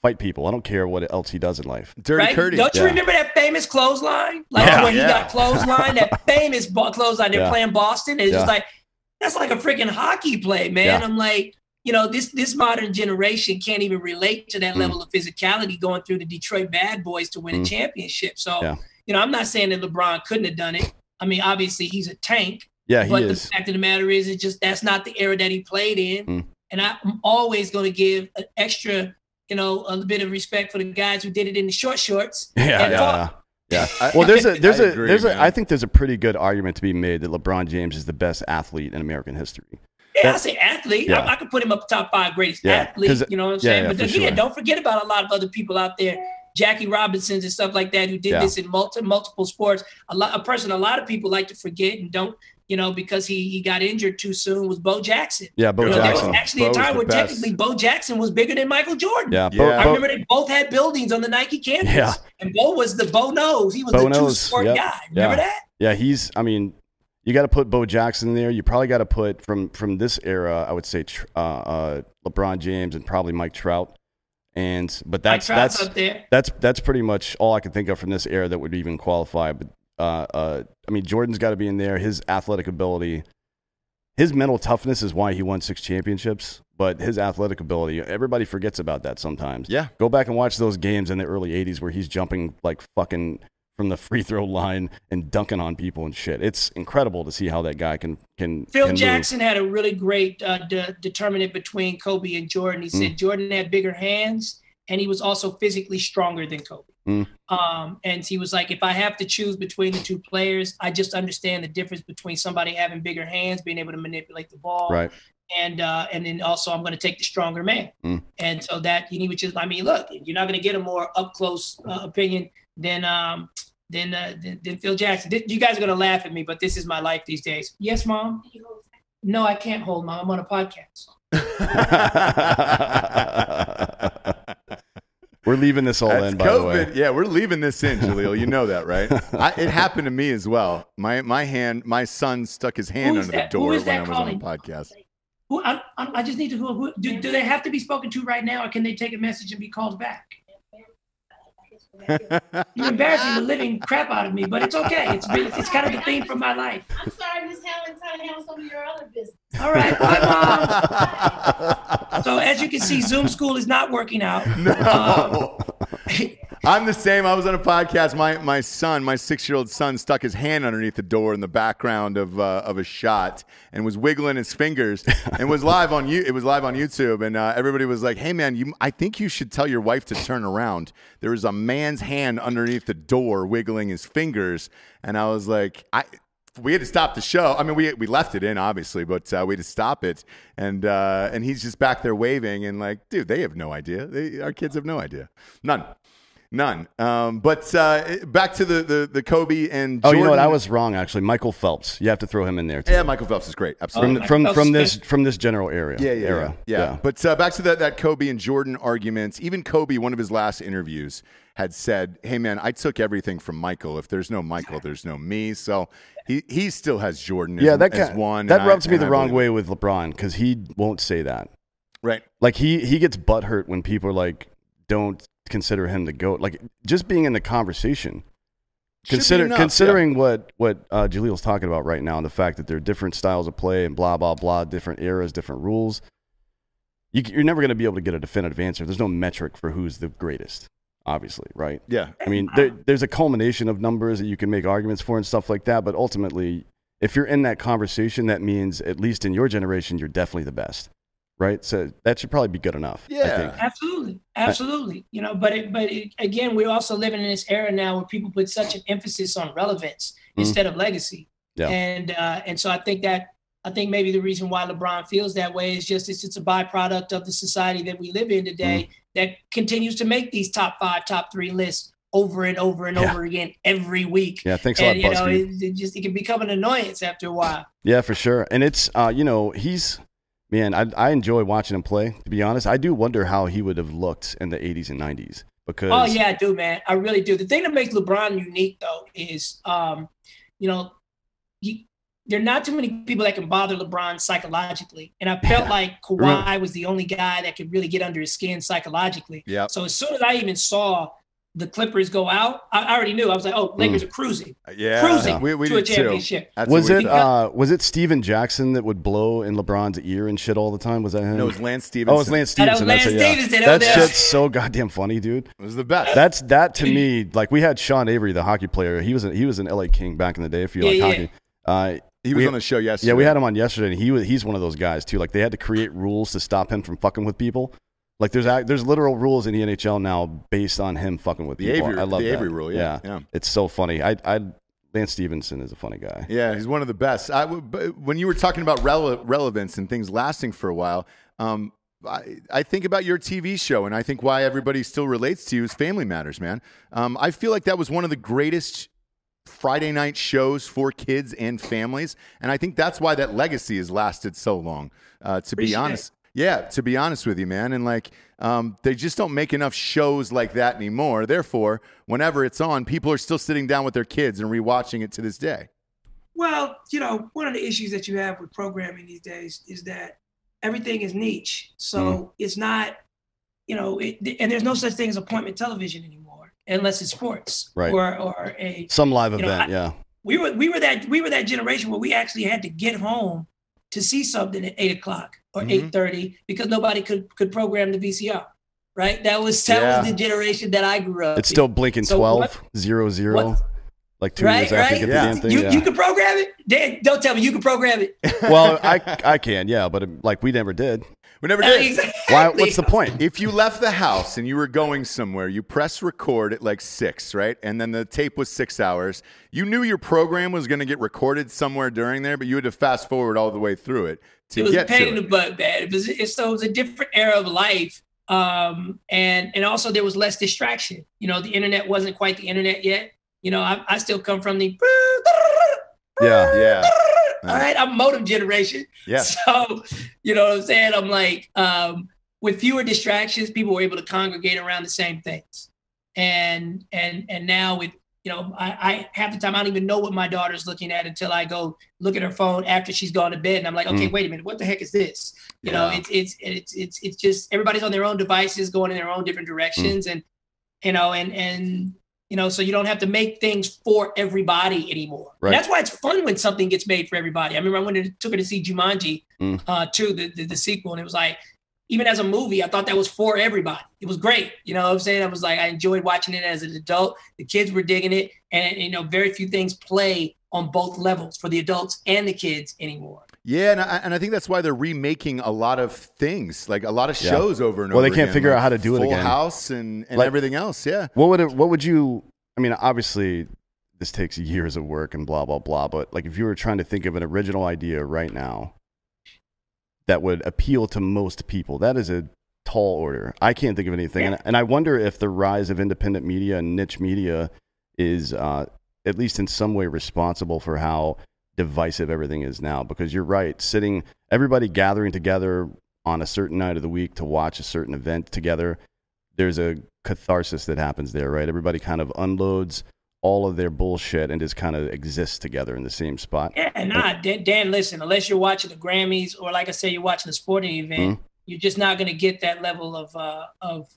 fight people. I don't care what else he does in life. Dirty right? Curdy. Don't you Yeah. remember that famous clothesline? Like Yeah. when he got <laughs> clothesline, that famous ball clothesline. They're Yeah. playing Boston. And it's just like that's like a freaking hockey play, man. Yeah. I'm like, you know, this this modern generation can't even relate to that Mm. level of physicality going through the Detroit Bad Boys to win a Mm. championship. So, Yeah. you know, I'm not saying that LeBron couldn't have done it. I mean, obviously he's a tank, Yeah, he but is. the fact of the matter is, it's just that's not the era that he played in. Mm. And I'm always going to give an extra, you know, a bit of respect for the guys who did it in the short shorts. <laughs> Yeah, yeah, fought. Yeah. <laughs> Well, there's a there's I a agree, there's a man. I think there's a pretty good argument to be made that LeBron James is the best athlete in American history. Yeah, I say athlete. Yeah. I, I could put him up top five greatest Yeah, 'cause- athlete. You know what I'm yeah, saying? yeah, but for again, sure. don't forget about a lot of other people out there, Jackie Robinsons and stuff like that, who did Yeah. this in multi, multiple sports. A lot, a person, a lot of people like to forget and don't, you know, because he he got injured too soon. Was Bo Jackson? Yeah, Bo You know, there Jackson. was actually Bo a time where best. technically Bo Jackson was bigger than Michael Jordan. Yeah, Yeah. I remember they both had buildings on the Nike campus. Yeah. And Bo was the Bo knows. He was Bo the two knows, sport yep. guy. Remember Yeah. that? yeah, he's. I mean, you got to put Bo Jackson there. You probably got to put from from this era. I would say uh, uh, LeBron James and probably Mike Trout. And but that's that's up there. that's that's pretty much all I can think of from this era that would even qualify. But uh, uh, I mean, Jordan's got to be in there. His athletic ability, his mental toughness is why he won six championships. But his athletic ability, everybody forgets about that sometimes. Yeah. Go back and watch those games in the early '80s where he's jumping like fucking from the <laughs> free throw line and dunking on people and shit. It's incredible to see how that guy can can. Phil can move. Jackson had a really great uh, de- determinant between Kobe and Jordan. He said Mm. Jordan had bigger hands and he was also physically stronger than Kobe. Mm. Um, and he was like, if I have to choose between the two players, I just understand the difference between somebody having bigger hands, being able to manipulate the ball, Right. and uh, and then also I'm going to take the stronger man. Mm. And so that you need, which is, I mean, look, you're not going to get a more up close uh, opinion than um, than, uh, than than Phil Jackson. You guys are going to laugh at me, but this is my life these days. Yes, mom. No, I can't hold mom. I'm on a podcast. <laughs> <laughs> We're leaving this all That's in, by the way. COVID. Yeah, we're leaving this in, Jaleel. You know that, right? <laughs> I, it happened to me as well. My my hand, my son stuck his hand Who is under that? the door is when that I was on a calling? podcast. Who, I, I, I just need to. Who, who, do, do they have to be spoken to right now, or can they take a message and be called back? <laughs> You're embarrassing the living crap out of me, but it's okay. It's it's kind of the theme for my life. I'm sorry, Miss Helen, trying to handle some of your other business. All right, bye, mom. <laughs> So as you can see, Zoom school is not working out. No. I'm the same. I was on a podcast. My my son, my six year old son, stuck his hand underneath the door in the background of uh, of a shot and was wiggling his fingers and was live on you. It was live on YouTube, and uh, everybody was like, "Hey man, you, I think you should tell your wife to turn around." There is a man's hand underneath the door wiggling his fingers, and I was like, "I." we had to stop the show. I mean, we we left it in obviously, but uh, we had to stop it. And uh, and he's just back there waving and like, dude, they have no idea. They, our kids have no idea, none, none. Um, but uh, back to the, the the Kobe and Oh, you know what? I was wrong actually. Michael Phelps. You have to throw him in there too. yeah, Michael Phelps is great, from absolutely. Oh, from from this from this general area. Yeah, yeah, era. yeah, yeah. But uh, back to that that Kobe and Jordan arguments. Even Kobe, one of his last interviews, had said, "Hey, man, I took everything from Michael. If there's no Michael, there's no me." So he he still has Jordan. As, yeah, that as one. that and I- rubs me the I wrong it. way with LeBron because he won't say that. Right. Like he he gets butthurt when people are like don't consider him the goat. Like just being in the conversation. Should Consider enough, considering what what uh, Jaleel's talking about right now, and the fact that there are different styles of play and blah blah blah, different eras, different rules. You're never going to be able to get a definitive answer. There's no metric for who's the greatest, obviously, right? Yeah. I mean, there, there's a culmination of numbers that you can make arguments for and stuff like that. But ultimately, if you're in that conversation, that means at least in your generation, you're definitely the best, right? So that should probably be good enough. I Yeah. think. Absolutely, absolutely. You know, but it, but it, again, we're also living in this era now where people put such an emphasis on relevance Mhm. instead of legacy. Yeah. And uh, and so I think that I think maybe the reason why LeBron feels that way is just it's, it's a byproduct of the society that we live in today Mm-hmm. That continues to make these top five, top three lists over and over and Yeah. over again every week. Yeah, thanks a and lot, you know, it, it just it can become an annoyance after a while. Yeah, for sure. And it's uh, you know, he's man, I I enjoy watching him play. To be honest, I do wonder how he would have looked in the 80s and 90s because Oh yeah, I do, man. I really do. The thing that makes LeBron unique though is, um, you know, he, there are not too many people that can bother LeBron psychologically. And I felt like Kawhi Remember- was the only guy that could really get under his skin psychologically. Yep. So as soon as I even saw the Clippers go out, I I already knew. I was like, oh, Lakers are cruising, Yeah, cruising we, we to a championship. Was it did. uh, was it Stephen Jackson that would blow in LeBron's ear and shit all the time? Was that him? no, it was Lance Stephenson. oh, it was Lance that was Lance That's it, yeah. That That shit's so goddamn funny, dude. It was the best. That's that to <clears throat> me. Like we had Sean Avery, the hockey player. He was a, he was an LA King back in the day. If you Yeah, like yeah. hockey, uh, he was we- on the show yesterday. yeah, we had him on yesterday. And he was he's one of those guys too. Like they had to create rules to stop him from fucking with people. Like there's there's literal rules in the NHL now based on him fucking with The people. Avery- I love the that. Avery rule, yeah, yeah. it's so funny. I I Lance Stephenson is a funny guy. Yeah, he's one of the best. I, when you were talking about rele- relevance and things lasting for a while, um, I, I think about your TV show, and I think why everybody still relates to you is Family Matters, man. Um, I feel like that was one of the greatest Friday night shows for kids and families, and I think that's why that legacy has lasted so long. Uh, to be Appreciate honest, yeah, to be honest with you, man, and like um, they just don't make enough shows like that anymore. Therefore, whenever it's on, people are still sitting down with their kids and rewatching it to this day. Well, you know, one of the issues that you have with programming these days is that everything is niche. So Mm. it's not, you know, it, and there's no such thing as appointment television anymore, unless it's sports Right. or or a. Some live You know, event, I- yeah. We were we were that we were that generation where we actually had to get home to see something at eight o'clock or Mhm. eight thirty because nobody could could program the VCR. Right. That was that Yeah. was the generation that I grew up. It's in. still blinking So 12, what- zero, zero. what- like two right, years after right. you get Yeah. the damn thing. you yeah. you can program it. Dan, don't tell me you can program it. well, I <laughs> I can, yeah, but um, like we never did. We never did. Exactly. Why? What's the point? If you left the house and you were going somewhere, you press record at like six, right? And then the tape was six hours. You knew your program was going to get recorded somewhere during there, but you had to fast forward all the way through it to it was a pain to in the butt, man. It was it's, so it was a different era of life, um, and and also there was less distraction. You know, the internet wasn't quite the internet yet. You know, I, I still come from the. Yeah. Yeah. All right, I'm modem generation. Yeah. <laughs> So, you know what I'm saying? I'm like, um, with fewer distractions, people were able to congregate around the same things. And and and now with you know, I, I half the time I don't even know what my daughter's looking at until I go look at her phone after she's gone to bed, and I'm like, okay, wait a minute, what the heck is this? You know, it's it's it's it's it's just everybody's on their own devices, going in their own different directions, and you know, and and you know, so you don't have to make things for everybody anymore. Right. that's why it's fun when something gets made for everybody. I remember I went and took her to see Jumanji, Mm. uh, too, the, the the sequel, and it was like, even as a movie, I thought that was for everybody. It was great. You know what I'm saying? I was like, I enjoyed watching it as an adult. The kids were digging it, and you know, very few things play on both levels for the adults and the kids anymore. Yeah, and I, and I think that's why they're remaking a lot of things, like a lot of Yeah. shows over and Well, over. Well, they can't again, figure like out how to do it Full again. House and, and Like- everything else. Yeah, What would it, what would you? I mean, obviously, this takes years of work and blah blah blah. But like, if you were trying to think of an original idea right now that would appeal to most people, that is a tall order. I can't think of anything, Yeah. and, and I wonder if the rise of independent media and niche media is uh, at least in some way responsible for how divisive everything is now. Because you're right, sitting everybody gathering together on a certain night of the week to watch a certain event together there's a catharsis that happens there, right? Everybody kind of unloads all of their bullshit and just kind of exists together in the same spot. Yeah, nah, Dan, Dan, listen, unless you're watching the Grammys or like I say, you're watching a sporting event, you're just not going to get that level of uh, of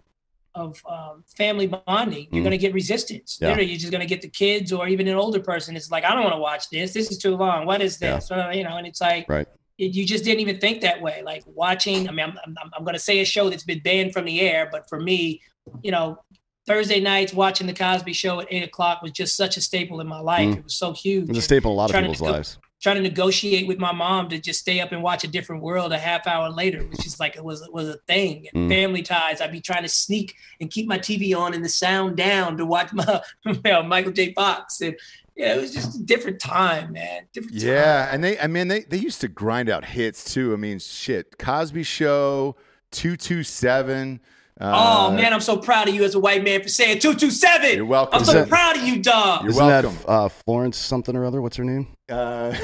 of um, family bonding. You're Mhm. going to get resistance. Yeah. Literally, you're just going to get the kids or even an older person. It's like, I don't want to watch this. This is too long. What is Yeah. this? Uh, you know, and it's like, Right. it, you just didn't even think that way. Like watching, I mean, I'm, I'm, I'm going to say a show that's been banned from the air, but for me, you know, Thursday nights watching the Cosby Show at eight o'clock was just such a staple in my life. Mm. It was so huge. It's a staple in a lot of people's lives. Trying to negotiate with my mom to just stay up and watch a different world a half hour later, which is like it was was a thing. Mm. family ties, I'd be trying to sneak and keep my TV on and the sound down to watch my <laughs> you know, Michael J. Fox. And yeah, it was just a different time, man. Different time. yeah, and they, I mean, they they used to grind out hits too. I mean, shit, Cosby Show, two two seven. Oh man, I'm so proud of you as a white man for saying two two seven. You're welcome. I'm so that- proud of you, dog. You're Isn't welcome. that uh, Florence something or other? What's her name? Uh,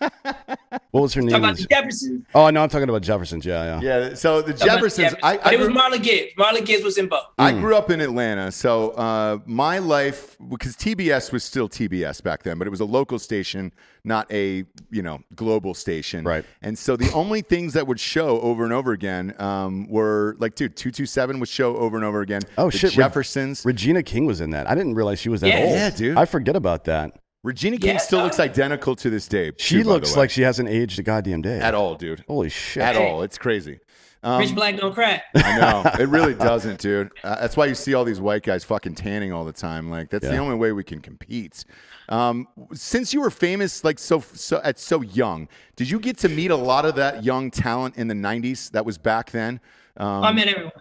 <laughs> What was her name? about the Jeffersons. Oh no, I'm talking about Jeffersons. Yeah, yeah. Yeah. So the Talk the Jeffersons. I, But I it was grew- Marla Gibbs. Marla Gibbs was in both. I grew up in Atlanta, so uh, my life because TBS was still TBS back then, but it was a local station, not a you know global station. Right. And so the only things that would show over and over again um, were like, dude, two two seven would show over and over again. Oh the shit, Re- Jeffersons. Regina King was in that. I didn't realize she was that Yeah. old. Yeah, dude. I forget about that. Regina King Yeah, still uh, looks identical to this day. She too, looks like she hasn't aged a goddamn day. at all, dude. Holy shit. At Hey. all, it's crazy. Um, Rich Black don't crack. <laughs> I know it really doesn't, dude. Uh, that's why you see all these white guys fucking tanning all the time. Like that's the only way we can compete. Um, since you were famous, like so, so at so young, did you get to meet a lot of that young talent in the '90s that was back then? Um, I met everyone.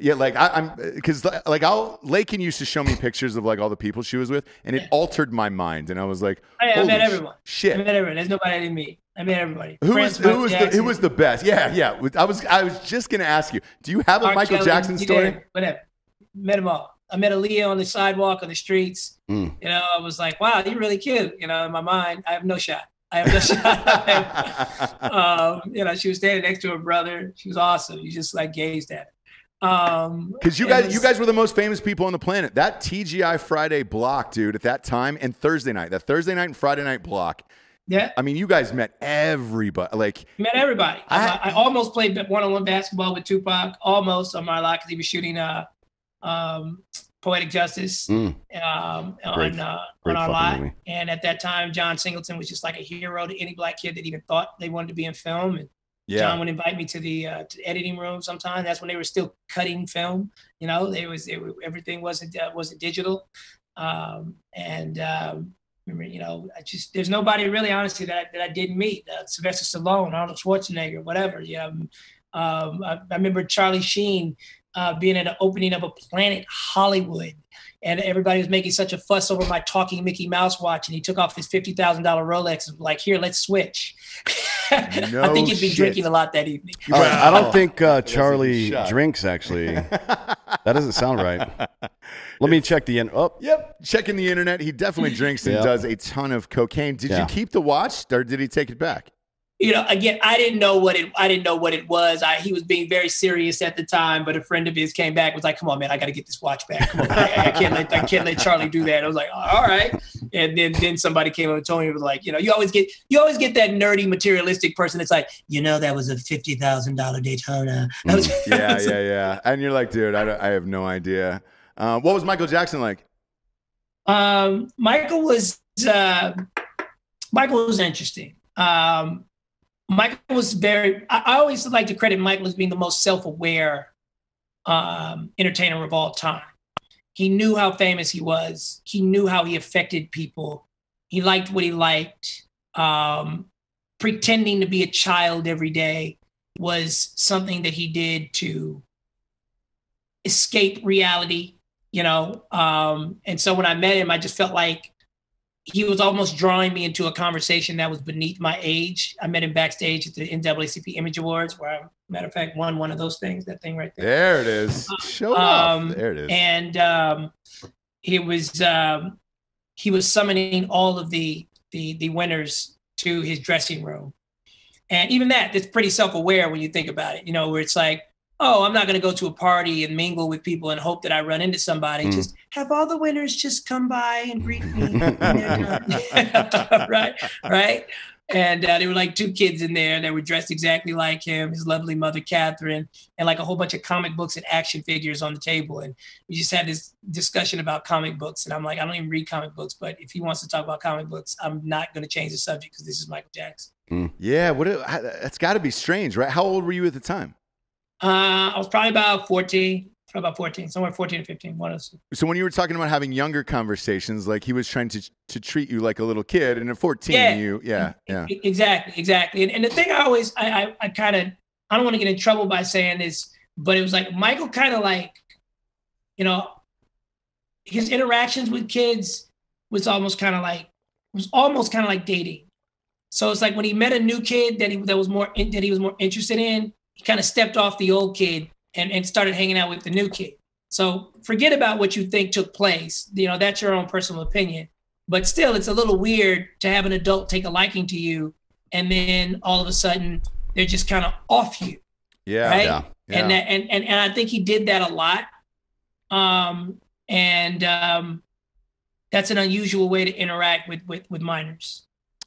Yeah, like I, I'm because like I'll Lakin used to show me pictures of like all the people she was with, and it altered my mind, and I was like, I, I met everyone. I met everyone. There's nobody I didn't meet. I met everybody. who was who was the, who was the best? Yeah, yeah. I was I was just gonna ask you. Do you have a. Michael Kelly, Jackson story? Whatever. Met them all. I met Aaliyah on the sidewalk on the streets. Mm. You know, I was like, wow, you're really cute. You know, in my mind, I have no shot. I have no <laughs> shot. <laughs> um, you know, she was standing next to her brother. She was awesome. You just like gazed at her. Um, Because you guys, was- you guys were the most famous people on the planet. That TGI Friday block, dude, at that time, and Thursday night, that Thursday night and Friday night block. yeah, I mean, you guys met everybody. Like, met everybody. I, I- I almost played one-on-one basketball with Tupac, almost on my lot because he was shooting uh, um, Poetic Justice Mm. um, Great- on uh, on our lot. movie. And at that time, John Singleton was just like a hero to any black kid that even thought they wanted to be in film. And John would invite me to the uh, to editing room sometimes. That's when they were still cutting film. You know, they was it, everything wasn't uh, wasn't digital. Um, and um, you know, I just there's nobody really honestly that I, that I didn't meet. Uh, Sylvester Stallone, Arnold Schwarzenegger, whatever. Yeah. Um, um, I, I remember Charlie Sheen uh, being at the opening of a Planet Hollywood, and everybody was making such a fuss over my talking Mickey Mouse watch, and he took off his fifty thousand dollar Rolex and was like, "Here, let's switch." <laughs> I think he'd be shit. drinking a lot that evening. I don't think uh, Charlie drinks, actually. <laughs> that doesn't sound right. Let me check the end. Oh, yep. Checking the internet, he definitely drinks and Yeah. does a ton of cocaine. Did you keep the watch, or did he take it back? You know, again, I didn't know what it. I didn't know what it was. I, he was being very serious at the time, but a friend of his came back was like, "Come on, man, I got to get this watch back. Come on, I, I can't let I can't let Charlie do that." I was like, "All right," and then then somebody came up and told me, it was like, you know, you always get you always get that nerdy materialistic person. that's like, you know, that was a fifty thousand dollar Daytona. <laughs> Was- Yeah, <laughs> yeah, yeah. And you're like, dude, I, don't- I have no idea. Uh, what was Michael Jackson like? Um, Michael was uh, Michael was interesting. Um, Michael was very. I, always like to credit Michael as being the most self-aware um, entertainer of all time. He knew how famous he was. He knew how he affected people. He liked what he liked. Um, pretending to be a child every day was something that he did to escape reality you know um and so when i met him i just felt like he was almost drawing me into a conversation that was beneath my age i met him backstage at the naacp image awards where i matter of fact won one of those things that thing right there There it is. Show Um, off. There it is. and um he was um he was summoning all of the the the winners to his dressing room and even that that's pretty self-aware when you think about it you know where it's like oh i'm not going to go to a party and mingle with people and hope that i run into somebody Mm. just have all the winners just come by and greet me when they're done. right right and uh, there were like two kids in there that were dressed exactly like him his lovely mother catherine and like a whole bunch of comic books and action figures on the table and we just had this discussion about comic books and i'm like i don't even read comic books but if he wants to talk about comic books i'm not going to change the subject because this is michael jackson yeah, what? It, that's got to be strange, right? How old were you at the time? Uh, i was probably about 14 probably about 14 somewhere 14 or 15 one of those So when you were talking about having younger conversations, like he was trying to to treat you like a little kid, and at 14, Yeah. you, yeah, yeah, Exactly, exactly. And, and the thing I always, I, I, I kind of, I don't want to get in trouble by saying this, but it was like Michael kind of like, you know, his interactions with kids was almost kind of like, was almost kind of like dating. So it's like when he met a new kid that he that was more that he was more interested in, he kind of stepped off the old kid and, and started hanging out with the new kid. So forget about what you think took place. You know, that's your own personal opinion. But still, it's a little weird to have an adult take a liking to you and then all of a sudden they're just kind of off you, Yeah. right? yeah. And that and, and and I think he did that a lot. Um, and um, that's an unusual way to interact with with with minors.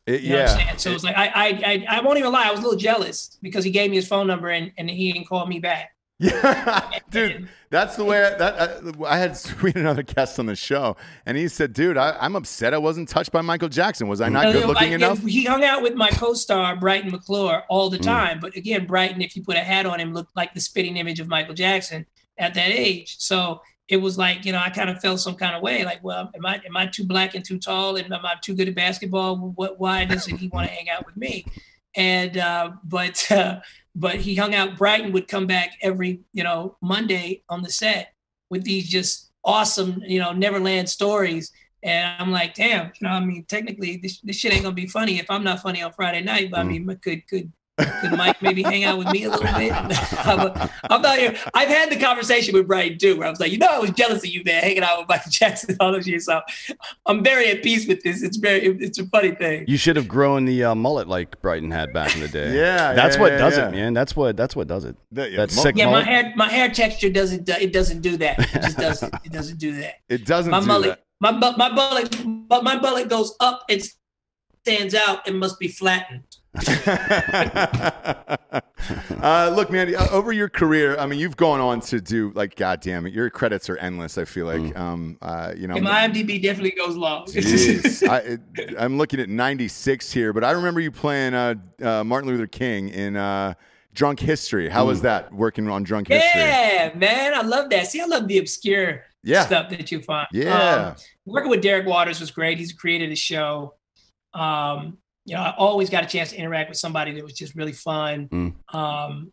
It- You know what I'm yeah. saying? So it's like I, I I I won't even lie, I was a little jealous because he gave me his phone number and, and he didn't call me back. <laughs> Yeah, dude, that's the way I, that I, I had <laughs> we had another guest on the show, and he said, "Dude, I, I'm upset I wasn't touched by Michael Jackson. Was I not know, good looking I- enough?" He hung out with my co-star Bryton McClure all the Mm. time, but again, Bryton, if you put a hat on him, looked like the spitting image of Michael Jackson at that age. So it was like, you know, I kind of felt some kind of way, like, well, am I am I too black and too tall, and am I too good at basketball? What why doesn't he want to hang out with me? And uh, but <laughs> uh, but he hung out. Bryton would come back every you know Monday on the set with these just awesome you know Neverland stories. And I'm like, damn, you know, I mean, technically, this, this shit ain't gonna be funny if I'm not funny on Friday night. But I mean, could could could Mike maybe hang out with me a little bit? <laughs> I'm, I'm not here. I've had the conversation with Brian too, where I was like, you know, I was jealous of you, man, hanging out with Michael <laughs> Jackson all those years. So I'm very at peace with this. It's very, it's a funny thing. You should have grown the uh, mullet like Bryton had back in the day. <laughs> Yeah, that's yeah, what yeah, does yeah. it, man. That's what that's what does it. That- yeah, That's mo- sick Yeah, my mullet. hair, my hair texture doesn't, do- it doesn't do that. It just doesn't, it doesn't do that. It doesn't My do mullet, my bu- my bullet, but my bullet goes up and stands out and must be flattened. That. <laughs> uh, look, man, uh, over your career, I mean, you've gone on to do like, God damn it, your credits are endless. I feel like, um, uh, you know, And my IMDb definitely goes long. Jeez. <laughs> I, it, I'm looking at 96 here, but I remember you playing uh, uh, Martin Luther King in uh, Drunk History. How was that working on Drunk History? Yeah, man, I love that. See, I love the obscure Yeah. stuff that you find. Yeah. Um, working with Derek Waters was great. He's created a show. Um, you know, I always got a chance to interact with somebody that was just really fun. Mm. Um,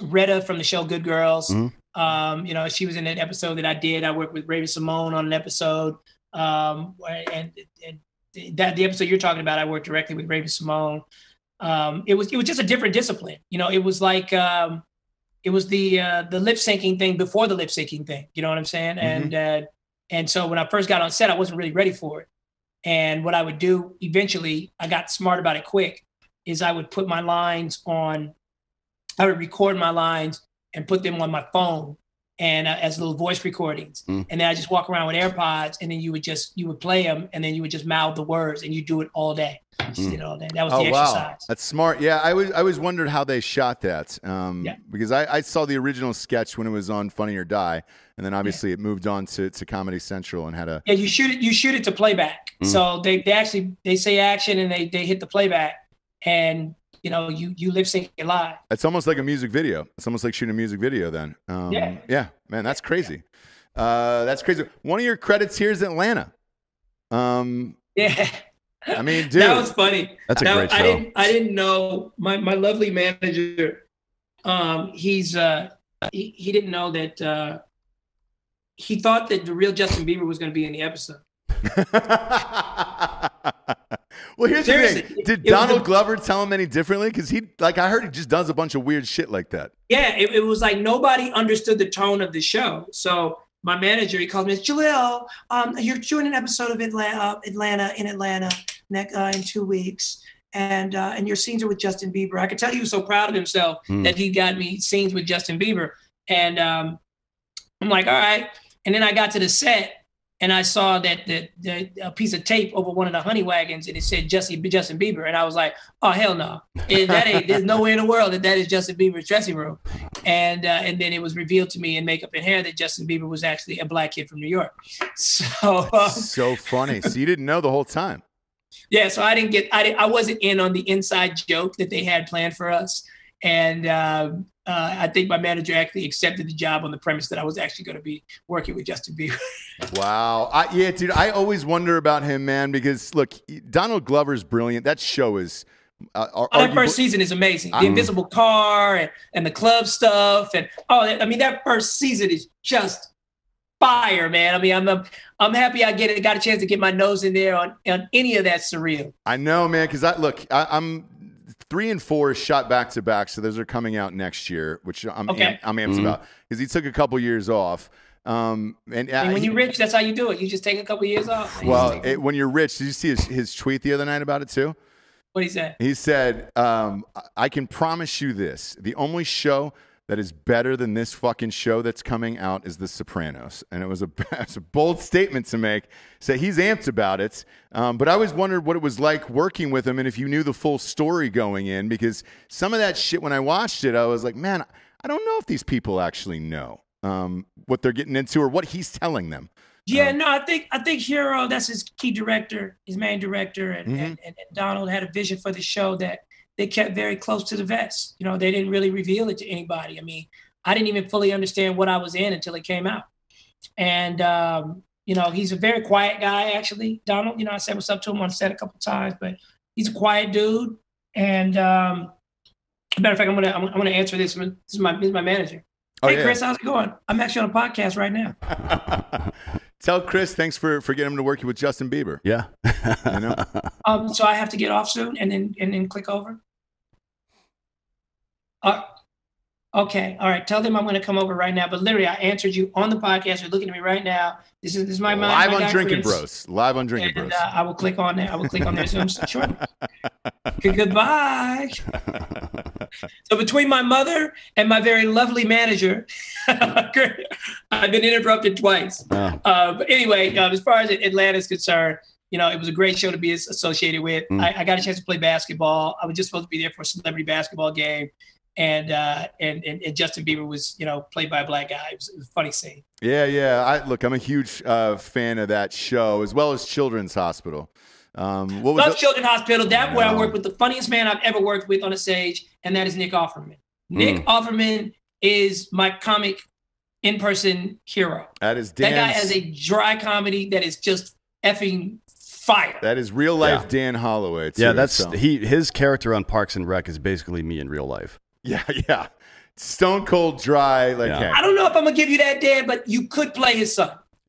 Retta from the show Good Girls. Mhm. Um, you know, she was in an episode that I did. I worked with Raven-Symoné on an episode. Um, and, and that the episode you're talking about, I worked directly with Raven-Symoné. Um, it was it was just a different discipline. You know, it was like um, it was the uh, the lip syncing thing before the lip syncing thing. You know what I'm saying? And uh, and so when I first got on set, I wasn't really ready for it. And what I would do eventually, I got smart about it quick, is I would put my lines on, I would record my lines and put them on my phone and uh, as little voice recordings. Mm. And then I just walk around with AirPods and then you would just, you would play them and then you would just mouth the words and you do it all day. Mm. did it all day. That was Oh the wow, that's smart. Yeah, I was I always wondered how they shot that um, Yeah. because I, I saw the original sketch when it was on Funny or Die, and then obviously it moved on to, to Comedy Central and had a Yeah, you shoot it. You shoot it to playback. Mm. So they, they actually they say action and they they hit the playback, and you know you you lip sync it live. It's almost like a music video. It's almost like shooting a music video. Then, um, Yeah. yeah, man, that's crazy. Uh, that's crazy. One of your credits here is Atlanta. Um, Yeah, I mean, <laughs> dude, that was funny. That's a That- great I show. didn't I didn't know my my lovely manager. Um, he's uh he, he didn't know that uh he thought that the real Justin Bieber was going to be in the episode. <laughs> well, here's the thing. Did it Donald Glover tell him any differently? Because he, like, I heard he just does a bunch of weird shit like that. Yeah, it, it was like nobody understood the tone of the show. So my manager, he called me, Jaleel, um, you're doing an episode of Atlanta, uh, Atlanta in Atlanta next, uh, in two weeks. And uh, and your scenes are with Justin Bieber. I could tell he was so proud of himself Hmm. that he got me scenes with Justin Bieber. And um, I'm like, all right. And then I got to the set and I saw that the, the a piece of tape over one of the honey wagons and it said Justin Justin Bieber. And I was like, oh hell no. And that ain't there's no way in the world that that is Justin Bieber's dressing room. And uh, and then it was revealed to me in makeup and hair that Justin Bieber was actually a black kid from New York. <laughs> So um, so funny. So you didn't know the whole time. yeah, so I didn't get I didn't, I wasn't in on the inside joke that they had planned for us. And um, uh, I think my manager actually accepted the job on the premise that I was actually going to be working with Justin Bieber. <laughs> Wow. I, yeah, dude, I always wonder about him, man, because look, Donald Glover's brilliant. That show is. Uh, ar- Oh, that first season is amazing. The I- invisible car and, and the club stuff and oh, I mean that first season is just fire, man. I mean, I'm I'm, I'm happy I get it, got a chance to get my nose in there on on any of that surreal. I know, man, because I look, I, I'm three and four is shot back to back, so those are coming out next year, which I'm Okay. am- I'm amped Mhm. about because he took a couple years off. Um, and, uh, And when you're rich, that's how you do it. You just take a couple years off. and you well, it, when you're rich, did you see his, his tweet the other night about it too? What he said? He said, um, I- I can promise you this. The only show that is better than this fucking show that's coming out is The Sopranos. And it was a, <laughs> a bold statement to make. So he's amped about it. Um, but I always wondered what it was like working with him and if you knew the full story going in, because some of that shit, when I watched it, I was like, man, I don't know if these people actually know um, what they're getting into or what he's telling them. Yeah, Um, no, I think I think Hiro, that's his key director, his main director, and, Mhm. and, and Donald had a vision for the show that they kept very close to the vest. You know, they didn't really reveal it to anybody. I mean, I didn't even fully understand what I was in until it came out. And um, you know, he's a very quiet guy, actually. Donald, you know, I said what's up to him on set a couple times, but he's a quiet dude. And um, matter of fact, I'm gonna I'm, I'm gonna answer this. This is my this is my manager. Oh, hey yeah. Chris, how's it going? I'm actually on a podcast right now. <laughs> Tell Chris, thanks for, for getting him to work with Justin Bieber. Yeah. You know? <laughs> Um, so I have to get off soon and then and then click over. Uh, okay, all right. Tell them I'm going to come over right now. But literally, I answered you on the podcast. You're looking at me right now. This is this is my Live my on Drinking Bros. Live on Drinking And Bros. uh, I will click on there. I will click on their Zoom <laughs> Sure. Good- Goodbye. <laughs> So between my mother and my very lovely manager, <laughs> I've been interrupted twice. Uh, but anyway, uh, as far as Atlanta is concerned, you know, it was a great show to be associated with. Mm. I, I got a chance to play basketball. I was just supposed to be there for a celebrity basketball game, and uh, and, and and Justin Bieber was, you know, played by a black guy. It was, it was a funny scene. Yeah, yeah. I look, I'm a huge uh, fan of that show as well as Children's Hospital. Um, what was Love it? Children's Hospital. That where I Yeah. worked with the funniest man I've ever worked with on a stage, and that is Nick Offerman. Hmm. Nick Offerman is my comic in person hero. That is That guy has a dry comedy that is just effing fire. that is real life Yeah. Dan Hollaway. Too, yeah, that's so- he. His character on Parks and Rec is basically me in real life. <laughs> Yeah, yeah. Stone cold dry. Like, Yeah. I don't know if I'm gonna give you that, Dan, but you could play his son. <laughs>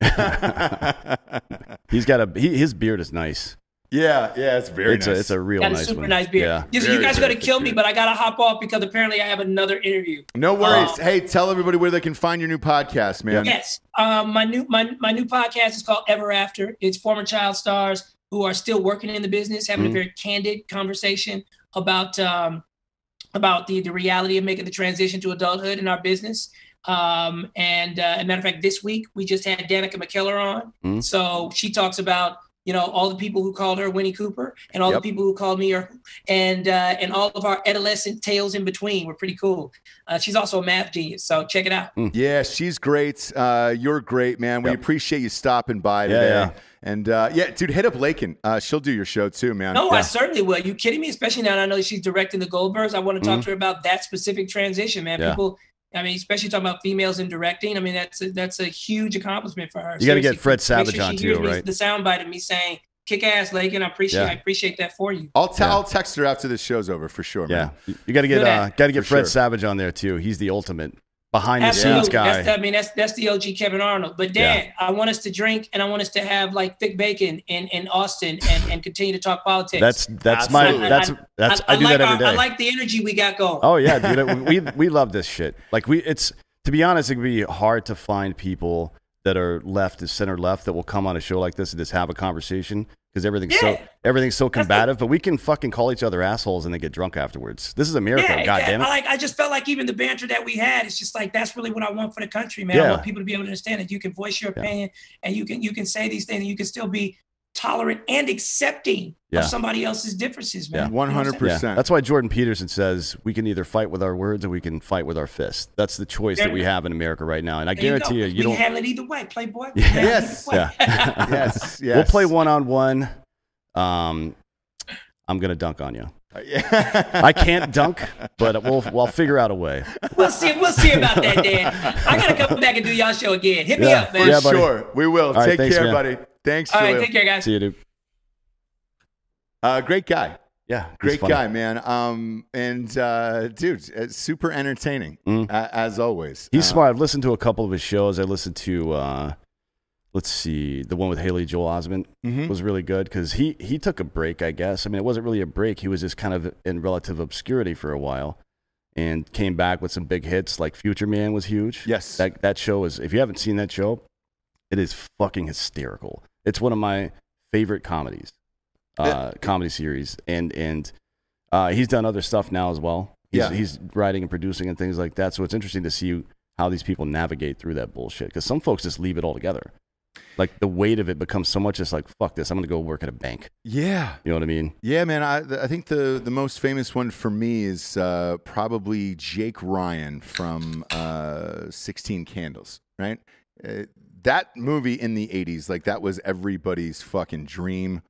He's got a he, his beard is nice. yeah, yeah. It's very it's nice. a it's a real Got a nice super one. nice beard. Yeah. Listen, Very, you guys are very gonna kill me, but I gotta hop off because apparently I have another interview. no worries. Uh, hey, tell everybody where they can find your new podcast, man. Yes. Um, my new my my new podcast is called Ever After. It's former child stars who are still working in the business, having Mhm. a very candid conversation about um, about the the reality of making the transition to adulthood in our business. Um, and uh, as a matter of fact, this week we just had Danica McKellar on. Mhm. So she talks about you know all the people who called her Winnie Cooper and all Yep. the people who called me her and uh, and all of our adolescent tales in between were pretty cool. Uh, she's also a math genius, so check it out. Yeah, she's great. Uh, you're great, man. We appreciate you stopping by Yeah, today. yeah. And uh, yeah, dude, hit up Lakin. Uh, she'll do your show too, man. No, yeah. I certainly will. You kidding me? Especially now that I know she's directing the Goldbergs. I want to talk to her about that specific transition, man. Mm-hmm. Yeah. People, I mean, especially talking about females in directing. I mean, that's a, that's a huge accomplishment for her. You gotta get Fred Savage sure on she too, hears me- right? The soundbite of me saying "kick ass, Lakin." I appreciate Yeah. I appreciate that for you. I'll, te- Yeah. I'll text her after this show's over for sure, Yeah, man. you, you got to get uh, got to get Fred sure. Savage on there too. He's the ultimate behind the Absolutely. scenes guy. That's, I mean, that's that's the OG Kevin Arnold. But Dan, I want us to drink and I want us to have like thick bacon in, in Austin and, and continue to talk politics. That's that's my Absolutely. that's that's I, do like that every our- day. I like the energy we got going. Oh yeah, dude. <laughs> we we love this shit. Like we, it's to be honest, it can be hard to find people that are left and center left that will come on a show like this and just have a conversation because everything's so everything's so combative. But we can fucking call each other assholes and then get drunk afterwards. This is America. Yeah, God yeah. damn I it. like. I just felt like even the banter that we had, it's just like that's really what I want for the country, man. I want people to be able to understand that you can voice your Yeah. opinion and you can you can say these things and you can still be tolerant and accepting Yeah. of somebody else's differences, man. Yeah. You know what I'm saying? 100%. That's why Jordan Peterson says we can either fight with our words or we can fight with our fists. That's the choice that we have in America right now. And I There you guarantee go. you, you we don't. handle it either way, Playboy. <laughs> Yeah. Yes. Yeah. yes, yes. We'll play one on one. Um, I'm gonna dunk on you. <laughs> I can't dunk, but we'll we'll figure out a way. We'll see. We'll see about that, Dan. I gotta come back and do y'all show again. Hit me up, man. Yeah, For buddy. sure. We will. right, Take thanks, care, man. buddy. Thanks, All right, Julio. take care, guys. See you, dude. Uh, great guy. Yeah, Great guy, man. Um, and uh, dude, uh, super entertaining Mm. uh, as always. He's Uh, smart. I've listened to a couple of his shows. I listened to, uh, let's see, the one with Haley Joel Osment mhm. was really good because he he took a break. I guess. I mean, it wasn't really a break. He was just kind of in relative obscurity for a while, and came back with some big hits. Like Future Man was huge. Yes. That that show is. If you haven't seen that show, it is fucking hysterical. It's one of my favorite comedies. uh, comedy series, and and uh, he's done other stuff now as well. He's, Yeah. he's writing and producing and things like that. So it's interesting to see how these people navigate through that bullshit. Because some folks just leave it all together. Like the weight of it becomes so much. It's like fuck this. I'm gonna go work at a bank. Yeah. You know what I mean? Yeah, man. I I think the the most famous one for me is uh, probably Jake Ryan from uh, Sixteen Candles. Right. Uh, that movie in the '80s, like that was everybody's fucking dream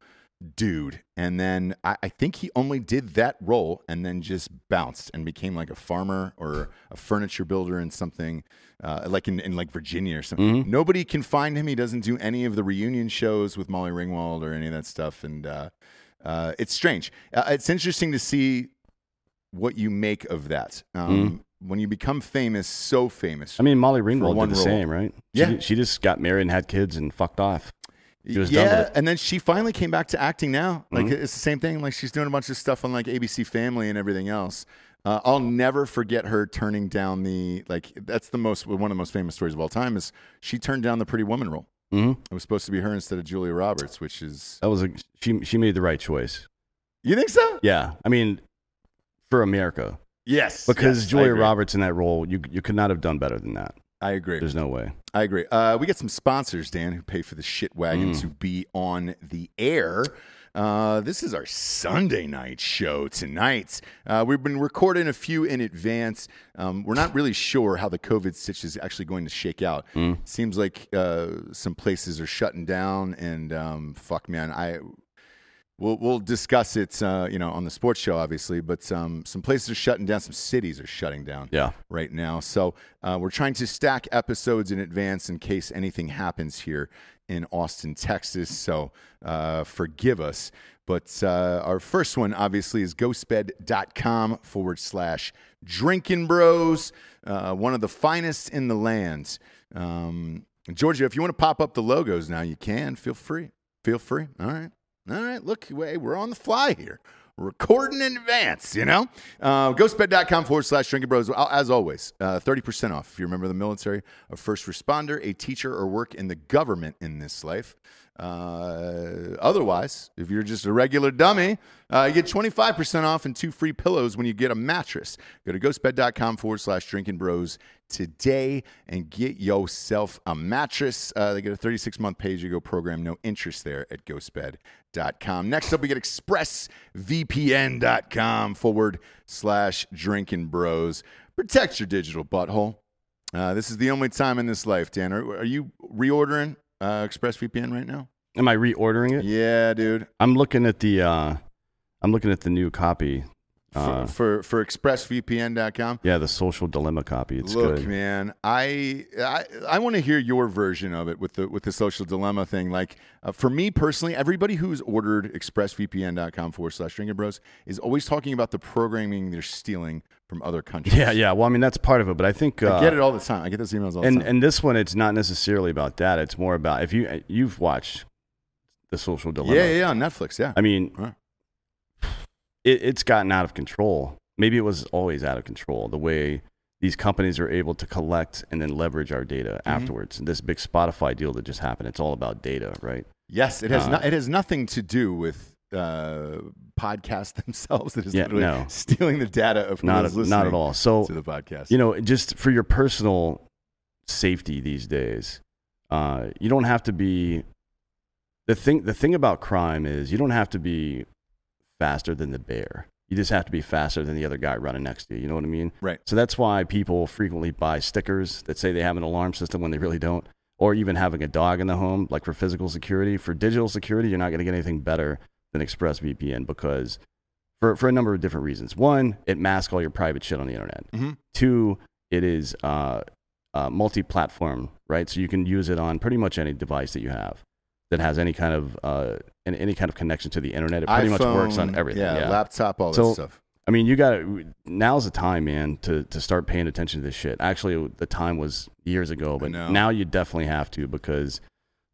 dude. And then I, I think he only did that role and then just bounced and became like a farmer or a furniture builder in something uh, like in, in like Virginia or something. Nobody can find him. He doesn't do any of the reunion shows with Molly Ringwald or any of that stuff. And uh, uh, it's strange. Uh, it's interesting to see what you make of that. Um, When you become famous, so famous. I mean, Molly Ringwald did the role. same, right? She, Yeah. did- she just got married and had kids and fucked off. She yeah, and then she finally came back to acting now. Like Mhm. it's the same thing. Like she's doing a bunch of stuff on like ABC Family and everything else. Uh, I'll never forget her turning down the like. That's the most one of the most famous stories of all time. Is she turned down the Pretty Woman role? hmm It was supposed to be her instead of Julia Roberts, which is. That was a she. She made the right choice. You think so? Yeah, I mean, for America, Yes, because yes, Julia. Roberts in that role, you you could not have done better than that. I agree. There's no way. I agree. Uh, we get some sponsors, Dan, who pay for the shit wagon Mm. to be on the air. Uh, this is our Sunday night show tonight. Uh, we've been recording a few in advance. Um, we're not really sure how the COVID stitch is actually going to shake out. Seems like uh, some places are shutting down, and um, fuck, man, I We'll we'll discuss it, uh, you know, on the sports show, obviously. But um, some places are shutting down, some cities are shutting down Yeah. right now. So uh, we're trying to stack episodes in advance in case anything happens here in Austin, Texas. So uh, forgive us. But uh, our first one, obviously, is ghostbed.com forward slash drinking bros, uh, one of the finest in the land. Um, Georgia, if you want to pop up the logos now, you can. Feel free. Feel free. All right. All right. Look, we're on the fly here. Recording in advance, you know? Uh, ghostbed.com forward slash drinking bros. As always, uh, 30% off if you're a member of the military, a first responder, a teacher, or work in the government in this life. Uh, otherwise, if you're just a regular dummy, uh, you get 25% off and two free pillows when you get a mattress. Go to ghostbed.com forward slash drinking bros today and get yourself a mattress. Uh, they get a 36 month pay as you go program, no interest there at ghostbed.com. Next up, we get expressvpn.com forward slash drinking bros. Protect your digital butthole. Uh, this is the only time in this life, Dan. Are, are you reordering uh, ExpressVPN right now? Am I reordering it? Yeah, dude. I'm looking at the. Uh, I'm looking at the new copy. Uh, for, for for expressvpn.com. yeah, the social dilemma copy. It's Look, good. man, I I, I want to hear your version of it with the with the social dilemma thing. Like uh, for me personally, everybody who's ordered expressvpn.com forward slash drinking bros is always talking about the programming they're stealing from other countries. Yeah, yeah. Well, I mean that's part of it, but I think uh, I get it all the time. I get those emails all the and time. and this one, it's not necessarily about that. It's more about if you you've watched the social dilemma. yeah, yeah, yeah, on Netflix. Yeah, I mean, Right. It, it's gotten out of control. Maybe it was always out of control. The way these companies are able to collect and then leverage our data Mm-hmm. afterwards. And this big Spotify deal that just happened, it's all about data, right? yes, it has Uh, no, it has nothing to do with uh, podcasts <laughs> themselves. It is Yeah, literally no. stealing the data of Not at, not at all. So to the podcast. you know, just for your personal safety these days, uh, you don't have to be. The thing, the thing about crime is you don't have to be faster than the bear. You just have to be faster than the other guy running next to you. You know what I mean? Right. So that's why people frequently buy stickers that say they have an alarm system when they really don't, or even having a dog in the home, like for physical security. For digital security, you're not going to get anything better than ExpressVPN because, for for a number of different reasons. One, it masks all your private shit on the internet. Mhm. Two, it is uh, uh, multi-platform, right? So you can use it on pretty much any device that you have that has any kind of uh, any, any kind of connection to the internet. It pretty much works on everything. Yeah, Yeah, laptop, all So- that stuff. I mean, you got to now's the time, man, to to start paying attention to this shit. Actually, the time was years ago, but now you definitely have to because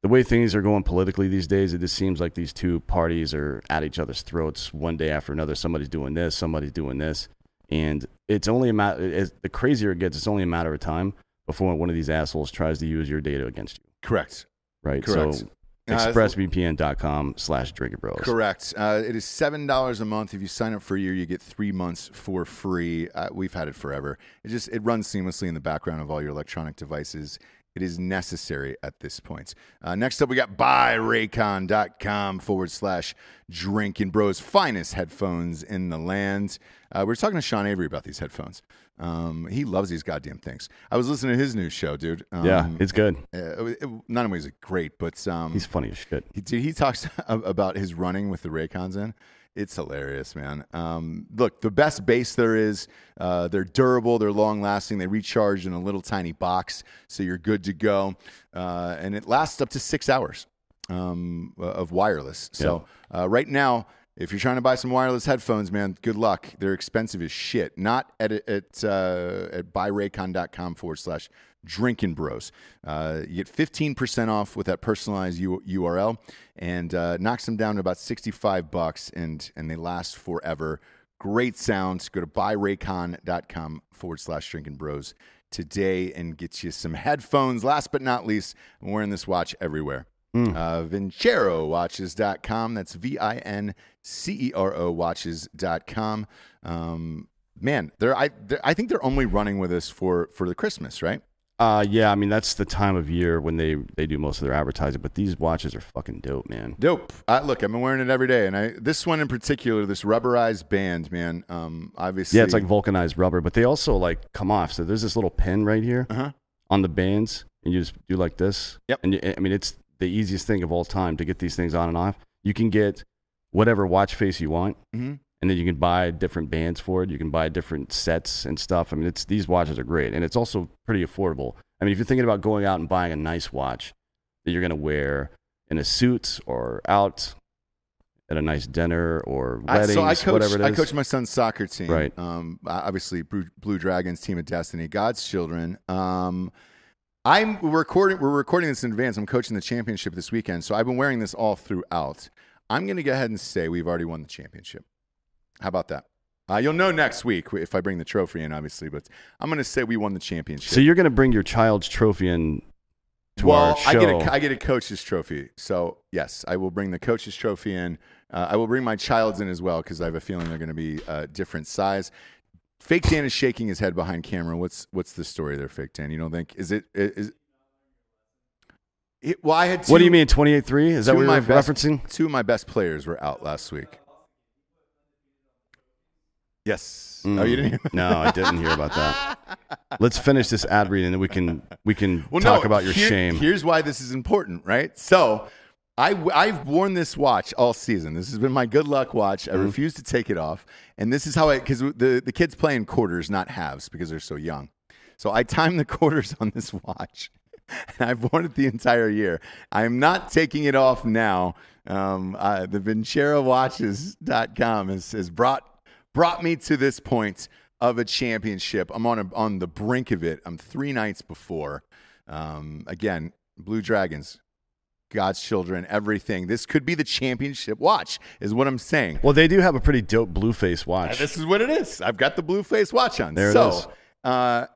the way things are going politically these days, it just seems like these two parties are at each other's throats one day after another. Somebody's doing this, somebody's doing this, and it's only a matter. The crazier it gets, it's only a matter of time before one of these assholes tries to use your data against you, Correct. right? Correct. So ExpressVPN.com slash Drinking Bros. Correct. Uh, it is seven dollars a month. If you sign up for a year, you get three months for free. Uh, we've had it forever. It just it runs seamlessly in the background of all your electronic devices. It is necessary at this point. Uh, next up, we got buyraycon.com forward slash drinking bros finest headphones in the land. Uh, we're talking to Sean Avery about these headphones. Um, he loves these goddamn things. I was listening to his new show, dude. Um, yeah, it's good. uh, it, it- not only is it great, but um, He's funny as shit. he, dude, he talks <laughs> about his running with the Raycons in. It's hilarious, man. Um, look, the best bass there is. Uh, they're durable, they're long lasting, they recharge in a little tiny box, so you're good to go. Uh, and it lasts up to six hours um, of wireless. So uh, right now, if you're trying to buy some wireless headphones, man, good luck. They're expensive as shit. Not at at uh, at buyraycon.com forward slash drinking bros. Uh, you get 15% off with that personalized U- URL and uh, knocks them down to about 65 bucks and and they last forever. Great sounds. Go to buyraycon.com forward slash drinking bros today and get you some headphones. Last but not least, I'm wearing this watch everywhere. Uh, VinceroWatches.com. That's V I N C E R O Watches.com. Um, man, they're, I, they're, I think they're only running with us for, for the Christmas, right? Uh, yeah, I mean that's the time of year when they they do most of their advertising. But these watches are fucking dope, man. Dope. Uh, look, I've been wearing it every day, and I this one in particular, this rubberized band, man. Um, obviously, Yeah, it's like vulcanized rubber, but they also like come off. So there's this little pin right here Uh-huh. on the bands, and you just do like this. Yep. And you, I mean, it's the easiest thing of all time to get these things on and off. You can get whatever watch face you want, Mhm. and then you can buy different bands for it. You can buy different sets and stuff. I mean, it's these watches are great, and it's also pretty affordable. I mean, if you're thinking about going out and buying a nice watch that you're gonna wear in a suit or out at a nice dinner or I, weddings, so I coach, whatever it is. I coach my son's soccer team. Right. Um, obviously, Blue, Blue Dragons, Team of Destiny, God's Children. Um, I'm recording. We're recording this in advance. I'm coaching the championship this weekend, so I've been wearing this all throughout. I'm going to go ahead and say we've already won the championship. How about that? Uh, you'll know next week if I bring the trophy in, obviously, but I'm going to say we won the championship. So you're going to bring your child's trophy in to well, our show. I get a I get a coach's trophy. So yes, I will bring the coach's trophy in. Uh, I will bring my child's in as well because I have a feeling they're going to be uh, different size. Fake Dan is shaking his head behind camera. What's what's the story there, Fake Dan? You don't think is it is? It, well, I had. Two, what do you mean 28-3? Is that what you're best- referencing? Two of my best players were out last week. Yes. Oh, you didn't. Hear Mm. no, I didn't hear about that. <laughs> Let's finish this ad read and then we can we can Well, talk no, about your here- shame. Here's why this is important, right? So, I, I've worn this watch all season. This has been my good luck watch. I refuse to take it off. And this is how I, because the, the kids play in quarters, not halves, because they're so young. So I time the <laughs> quarters on this watch. <laughs> And I've worn it the entire year. I'm not taking it off now. Um, uh, the VinceroWatches.com has, has brought brought me to this point of a championship. I'm on a, on the brink of it. I'm three nights before. Um, again, Blue Dragons, God's children, everything. This could be the championship watch, is what I'm saying. well, they do have a pretty dope blue face watch. This is what it is. I've got the blue face watch on. There it so, is. Uh,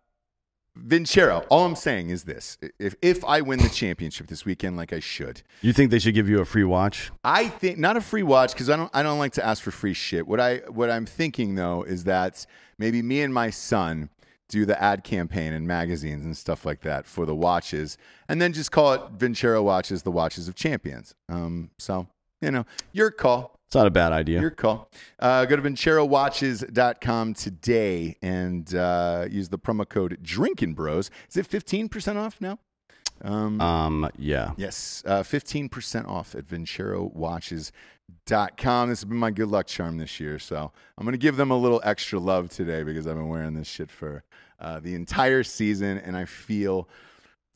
Vincero, all I'm saying is this: if if I win the championship this weekend, like I should, you think they should give you a free watch? I think not a free watch because I don't I don't like to ask for free shit. What I what I'm thinking though is that maybe me and my son do the ad campaign and magazines and stuff like that for the watches, and then just call it Vincero watches, the watches of champions. Um, so you know, your call. It's not a bad idea. Your call. Uh, go to VinceroWatches.com today and uh, use the promo code Drinking Bros. Is it 15% off now? Um, um, yeah. Yes, uh, 15% off at VinceroWatches.com. This has been my good luck charm this year. So I'm going to give them a little extra love today because I've been wearing this shit for uh, the entire season and I feel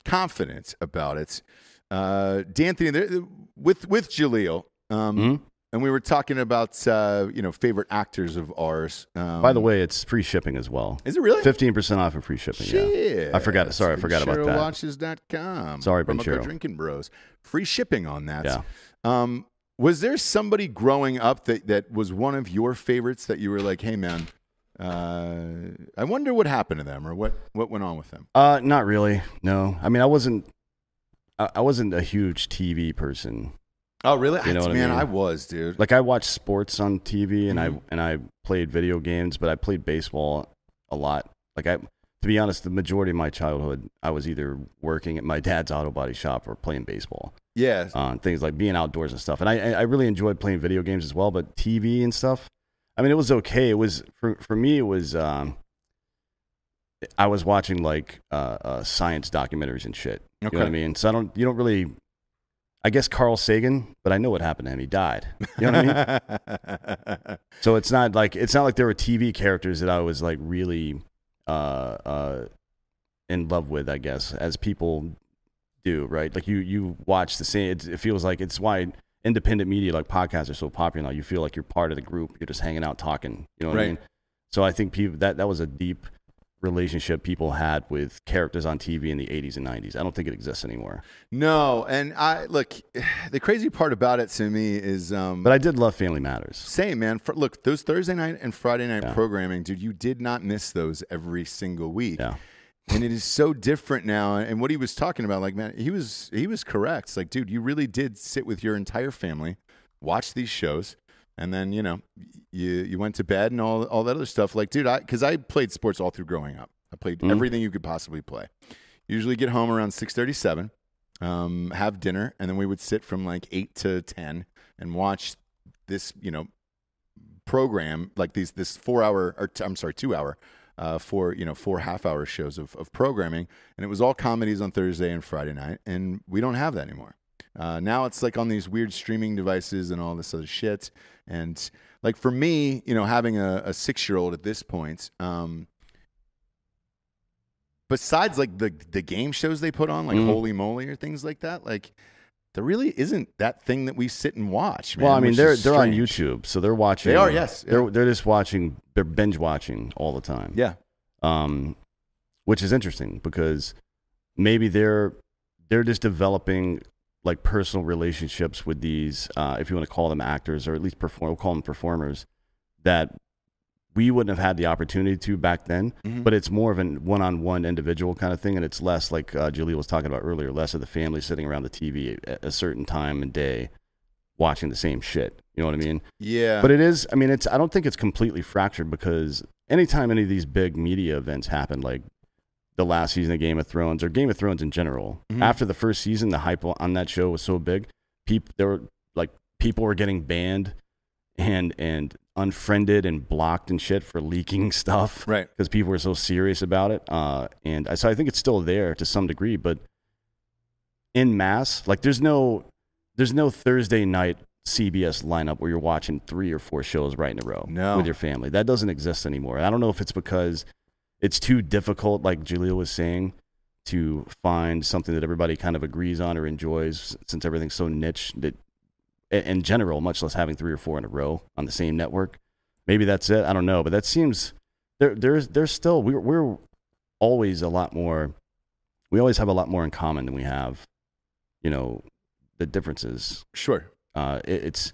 confident about it. Uh, Danthony, there, with, with Jaleel, um, Mhm. And we were talking about, uh, you know, favorite actors of ours. Um, By the way, it's free shipping as well. is it really? Fifteen percent off and free shipping. Yeah. I forgot- sorry, I forgot about that. VinceroWatches.com. Sorry, code Drinking Bros. Free shipping on that. Yeah. Um, was there somebody growing up that, that was one of your favorites that you were like, hey, man, uh, I wonder what happened to them or what, what went on with them? Uh, not really. No, I mean, I wasn't. I, I wasn't a huge TV person. Oh, really? You know what I Man, mean? I was, dude. Like I watched sports on TV and Mhm. I and I played video games, but I played baseball a lot. Like I to be honest, the majority of my childhood I was either working at my dad's auto body shop or playing baseball. yeah. Uh, things like being outdoors and stuff. And I I really enjoyed playing video games as well, but TV and stuff. I mean, it was okay. It was for for me. It was um, I was watching like uh, uh, science documentaries and shit. Okay. You know what I mean? So I don't. You don't really. I guess Carl Sagan, but I know what happened to him. He died. You know what I mean? <laughs> So it's not like it's not like there were TV characters that I was like really uh, uh, in love with. I guess as people do, right? Like you you watch the same. It, it feels like it's why independent media like podcasts are so popular now. You feel like you're part of the group. You're just hanging out talking. You know what I mean? So I think people that that was a deep relationship people had with characters on TV in the 80s and 90s. I don't think it exists anymore. no, and I look. <sighs> The crazy part about it to me is, um, But I did love Family Matters. Same, man. For, look, those Thursday night and Friday night Yeah. programming, dude, you did not miss those every single week. Yeah. And it is so different now. And what he was talking about, like, man, he was he was correct. It's like, dude, you really did sit with your entire family, watch these shows, and then you know, you you went to bed and all all that other stuff. Like, dude, I because I played sports all through growing up. I played Mhm. everything you could possibly play. Usually get home around six thirty seven, um, have dinner, and then we would sit from like eight to ten and watch this, you know, program like these this four hour or t- I'm sorry two hour uh, four you know four half hour shows of, of programming and it was all comedies on Thursday and Friday night and we don't have that anymore. Uh, now it's like on these weird streaming devices and all this other shit and like for me you know having a, a six year old at this point um, besides like the the game shows they put on like Mhm. Holy Moly or things like that like there really isn't that thing that we sit and watch. Man, well, I mean, they're they're on. YouTube, so they're watching. They are, yes, yeah. They're they're just watching. They're binge watching all the time. Yeah, um, which is interesting because maybe they're they're just developing like personal relationships with these, uh, if you want to call them actors or at least perform, we'll call them performers that we wouldn't have had the opportunity to back then. Mhm. But it's more of an one-on-one individual kind of thing, and it's less like uh, Jaleel was talking about earlier, less of the family sitting around the TV at a certain time and day watching the same shit. You know what I mean? yeah. But it is. I mean, it's. I don't think it's completely fractured because anytime any of these big media events happen, like the last season of Game of Thrones or Game of Thrones in general, Mhm. after the first season, the hype on that show was so big. People, there were like people were getting banned and and unfriended and blocked and shit for leaking <laughs> stuff right. because people were so serious about it. Uh, and I, so I think it's still there to some degree, but in mass, like there's no there's no Thursday night CBS lineup where you're watching three or four shows right in a row No. with your family. That doesn't exist anymore. I don't know if it's because it's too difficult, like Jaleel was saying, to find something that everybody kind of agrees on or enjoys, since everything's so niche that in- general, much less having three or four in a row on the same network. Maybe that's it. I don't know, but that seems there. There's there's still we're we're always a lot more. We always have a lot more in common than we have, you know, the differences. Sure. Uh, it, it's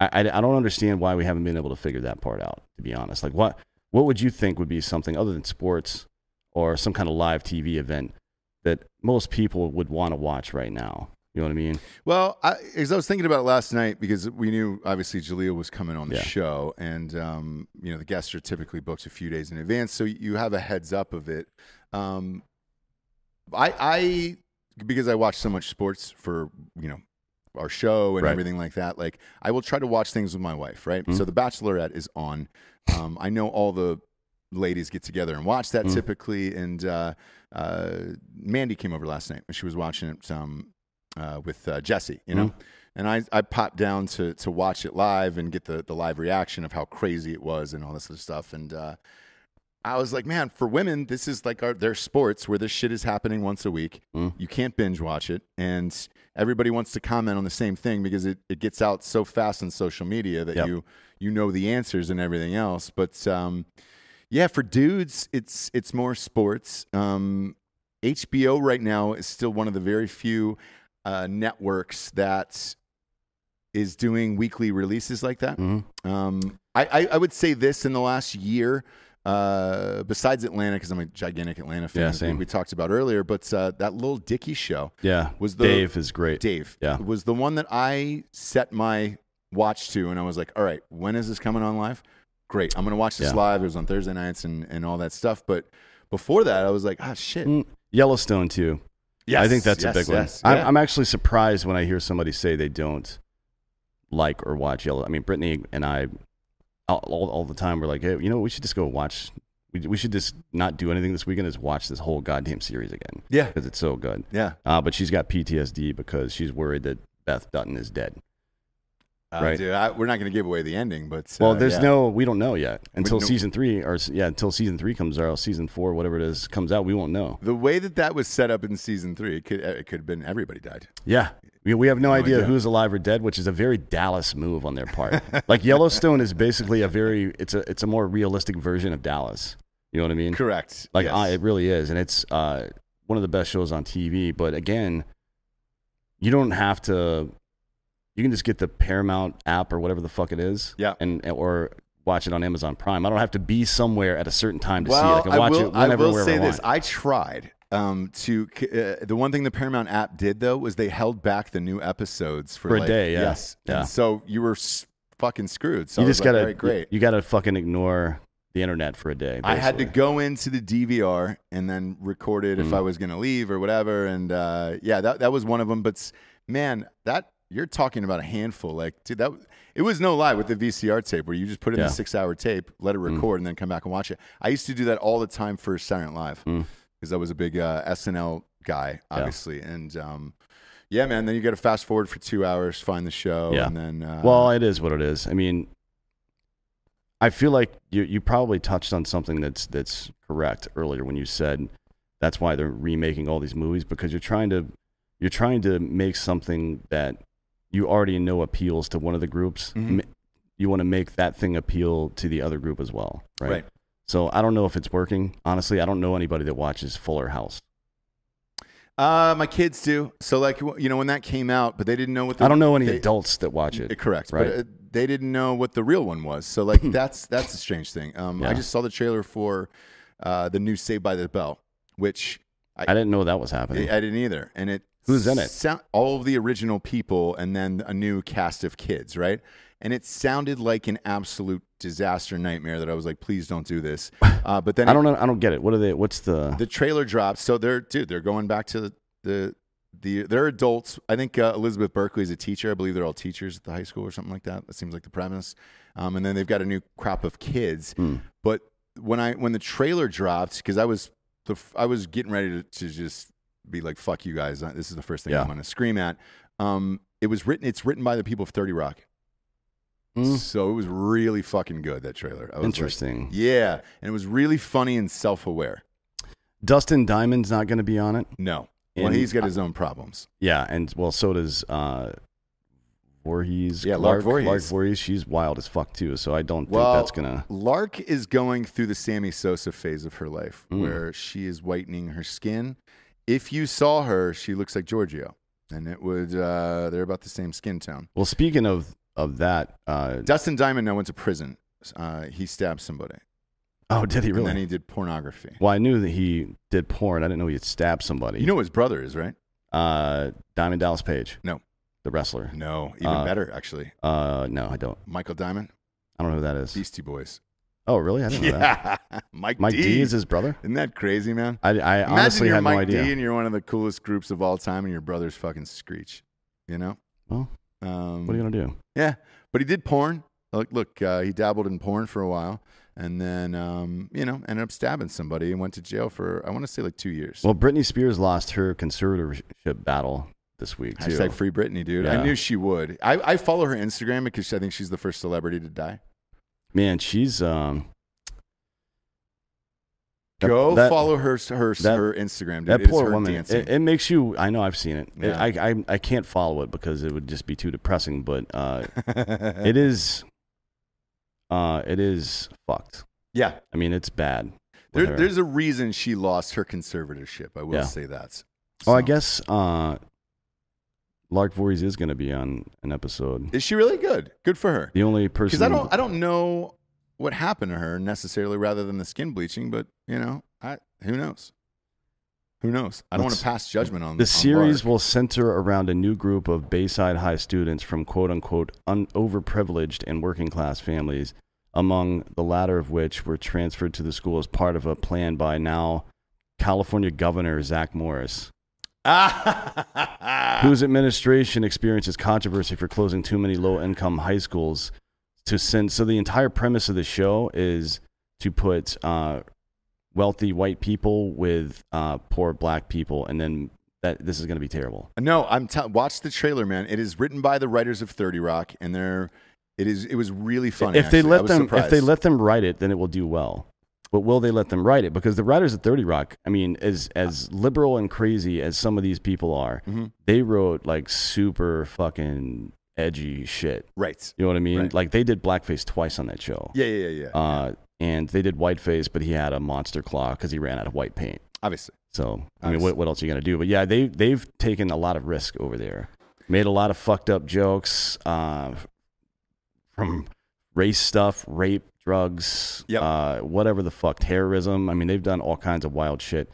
I, I I don't understand why we haven't been able to figure that part out. To be honest, like what what would you think would be something other than sports or some kind of live TV event that most people would want to watch right now? You know what I mean? Well, I, as I was thinking about it last night, because we knew obviously Jaleel was coming on the Yeah. show, and um, you know the guests are typically booked a few days in advance, so you have a heads up of it. Um, I, I, because I watch so much sports for you know our show and Right. everything like that. Like I will try to watch things with my wife, right? Mhm. So the Bachelorette is on. Um, I know all the ladies get together and watch that Mhm. typically, and uh, uh, Mandy came over last night and she was watching it. Um, uh, with uh, Jesse, you know. Mhm. And I, I popped down to to watch it live and get the, the live reaction of how crazy it was and all this other stuff. And uh, I was like, man, for women, this is like our their sports where this shit is happening once a week. Mm. You can't binge watch it, and everybody wants to comment on the same thing because it, it gets out so fast on social media that Yep. you you know the answers and everything else. But um, yeah, for dudes, it's it's more sports. Um, HBO right now is still one of the very few uh, networks that is doing weekly releases like that. Mhm. Um, I, I, I would say this in the last year, uh, besides Atlanta, because I'm a gigantic Atlanta fan, Yeah, we- same. We, talked about earlier, but uh, that Lil Dicky show, Yeah, Was the- Dave is great. Dave, Yeah. was the one that I set my watch to, and I was like, all right, when is this coming on live? Great, I'm gonna watch this Yeah. live. It was on Thursday nights and and all that stuff, but before that, I was like, ah, shit. Mm, Yellowstone too. Yeah, I think that's yes, a big one. yes, I'm, yeah. I'm actually surprised when I hear somebody say they don't like or watch Yellow. I mean, Brittany and I all, all, all the time we're like, hey, you know, we should just go watch. We, we should just not do anything this weekend. Just watch this whole goddamn series again yeah, because it's so good. yeah. Uh, but she's got PTSD because she's worried that Beth Dutton is dead. Uh, Right. dude, I, we're not gonna give away the ending, but Well, uh, there's yeah. no, we don't know yet until season three, or yeah, until season three comes out, or season four, whatever it is, comes out. We won't know. The way that that was set up in season three, it could it could have been everybody died. Yeah. We, we have no, idea, idea. who's alive or dead, which is a very Dallas move on their part. <laughs> like Yellowstone is basically a very it's a it's a more realistic version of Dallas. You know what I mean? Correct. Like Yes. I, it really is, and it's uh, one of the best shows on TV. But again, you don't have to. You can just get the Paramount app or whatever the fuck it is, Yeah. and or watch it on Amazon Prime. I don't have to be somewhere at a certain time to see it. I well, can I watch will, it whenever, I will say I this. I tried um, to. Uh, the one thing the Paramount app did though was they held back the new episodes for, For a day, yeah. Yes, Yeah. And so you were fucking screwed. So you I just like, gotta great. You, gotta fucking ignore the internet for a day. I had to go into the DVR and then record it if Mm. I was going to leave or whatever. And uh, yeah, that that was one of them. But man, that you're talking about a handful. Like, dude, that it was no lie with the VCR tape where you just put in Yeah. the six hour tape, let it record, and then come back and watch it. I used to do that all the time for Silent Live Mm. because I was a big uh, SNL guy, obviously. And um, yeah, man, then you got to fast forward for two hours, find the show, Yeah. and then uh, Well, it is what it is. I mean, I feel like you you probably touched on something that's that's correct earlier when you said that's why they're remaking all these movies because you're trying to you're trying to make something that you already know appeals to one of the groups. Mhm. You want to make that thing appeal to the other group as well, right? Right. So I don't know if it's working. Honestly, I don't know anybody that watches Fuller House. uh, my kids do. So like you know when that came out, but they didn't know what the, I don't know any they- adults that watch it. Uh, Correct, right? but uh, they didn't know what the real one was. So like that's that's a strange thing. Um, I just saw the trailer for uh, the new Saved by the Bell, which I didn't know that was happening. I, I didn't either, and it Who's in it? Sound, all of the original people, and then a new cast of kids, right? And it sounded like an absolute disaster nightmare. That I was like, please don't do this. <laughs> Uh, but then I don't know. I don't get it. What are they? What's the? the trailer drops. So they're dude, they're going back to the the, the they're adults. I think uh, Elizabeth Berkley is a teacher. I believe they're all teachers at the high school or something like that. That seems like the premise. Um, and then they've got a new crop of kids. Hmm. But when I when the trailer dropped, because I was the I was getting ready to, to just be like, "Fuck you guys! This is the first thing Yeah. I'm going to scream at." Um, it was written. It's written by the people of Thirty Rock. Hmm. So it was really fucking good. That trailer. I was like, Interesting. yeah, and it was really funny and self aware. Dustin Diamond's not going to be on it. No. Well, he's got his own problems. Yeah, and well, so does uh, Voorhees. Yeah, Lark Clark, Voorhees. Voorhees. She's wild as fuck too. So I don't Well, think that's gonna. Lark is going through the Sammy Sosa phase of her life Mm. where she is whitening her skin. If you saw her, she looks like Giorgio. And it would, uh, they're about the same skin tone. Well, speaking of of that, uh, Dustin Diamond now went to prison. Uh, he stabbed somebody. oh, did he really? And then he did pornography. well, I knew that he did porn. I didn't know he had stabbed somebody. You know who his brother is, right? uh, Diamond Dallas Page. No. the wrestler. No, even Uh, better, actually. Uh, no, I don't. Michael Diamond, I don't know who that is. Beastie Boys. Oh, really? I didn't know that. <laughs> Yeah. Mike, Mike D. D is his brother. Isn't that crazy, man? I, I Imagine honestly you're had Mike no idea. D and you're one of the coolest groups of all time, and your brother's fucking Screech. You know? Well, Um, what are you gonna do? Yeah, but he did porn. Look, look, uh, he dabbled in porn for a while, and then um, you know ended up stabbing somebody and went to jail for I want to say like two years. Well, Britney Spears lost her conservatorship battle this week too. Hashtag free Britney, dude. Yeah. I knew she would. I, I follow her Instagram because I think she's the first celebrity to die. Man, she's um. that- Go that- follow her her that- her Instagram, dude. That poor her woman. It, it makes you. I know. I've seen it. It- I, I I can't follow it because it would just be too depressing. But uh, <laughs> it is. Uh, it is fucked. yeah, I mean, it's bad. there, there's a reason she lost her conservatorship. I will Yeah. say that. Oh, I guess uh, Lark Voorhees is going to be on an episode. Is she really good? Good for her. The only person. Because I don't, I don't know what happened to her necessarily, rather than the skin bleaching. But you know, I, who knows? Who knows? I don't want to pass judgment on The on series Lark. will center around a new group of Bayside High students from quote unquote un- overprivileged and working class families, among the latter of which were transferred to the school as part of a plan by now California Governor Zach Morris, <laughs> whose administration experiences controversy for closing too many low income high schools to send. So the entire premise of the show is to put uh, wealthy white people with uh, poor black people, and then that this is going to be terrible. No, I'm t- watch the trailer, man. It is written by the writers of Thirty Rock, and they're it is it was really funny. if they actually. I let them, if they let them write it, then it will do well. But will they let them write it? Because the writers of Thirty Rock, I mean, as as liberal and crazy as some of these people are, Mhm. they wrote like super fucking edgy shit. right, You know what I mean? Right. Like they did blackface twice on that show. yeah, yeah, yeah, yeah. Uh, and they did whiteface, but he had a monster claw because he ran out of white paint. Obviously, So I mean, what, what else are you gonna do? But yeah, they they've taken a lot of risk over there, made a lot of fucked up jokes uh, from race stuff, rape, drugs, Yep. uh, whatever the fuck, terrorism. I mean, they've done all kinds of wild shit.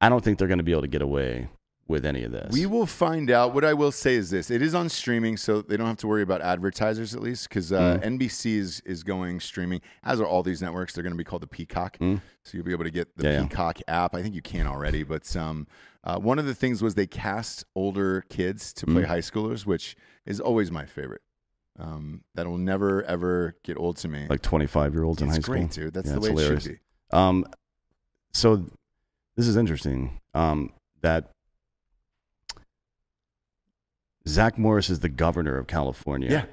I don't think they're gonna be able to get away with any of this. we will find out. What I will say is this: it is on streaming, so they don't have to worry about advertisers at least, because uh, Mm. NBC is is going streaming. As are all these networks. They're going to be called the Peacock, Mm. so you'll be able to get the Yeah, yeah. Peacock app. I think you can already, but um, uh, one of the things was they cast older kids to play Mm. high schoolers, which is always my favorite. Um, that will never ever get old to me. like twenty five year olds in high school. great, dude. That's Yeah, the way it hilarious. should be. Um, so this is interesting. Um, that Zach Morris is the governor of California. Yeah.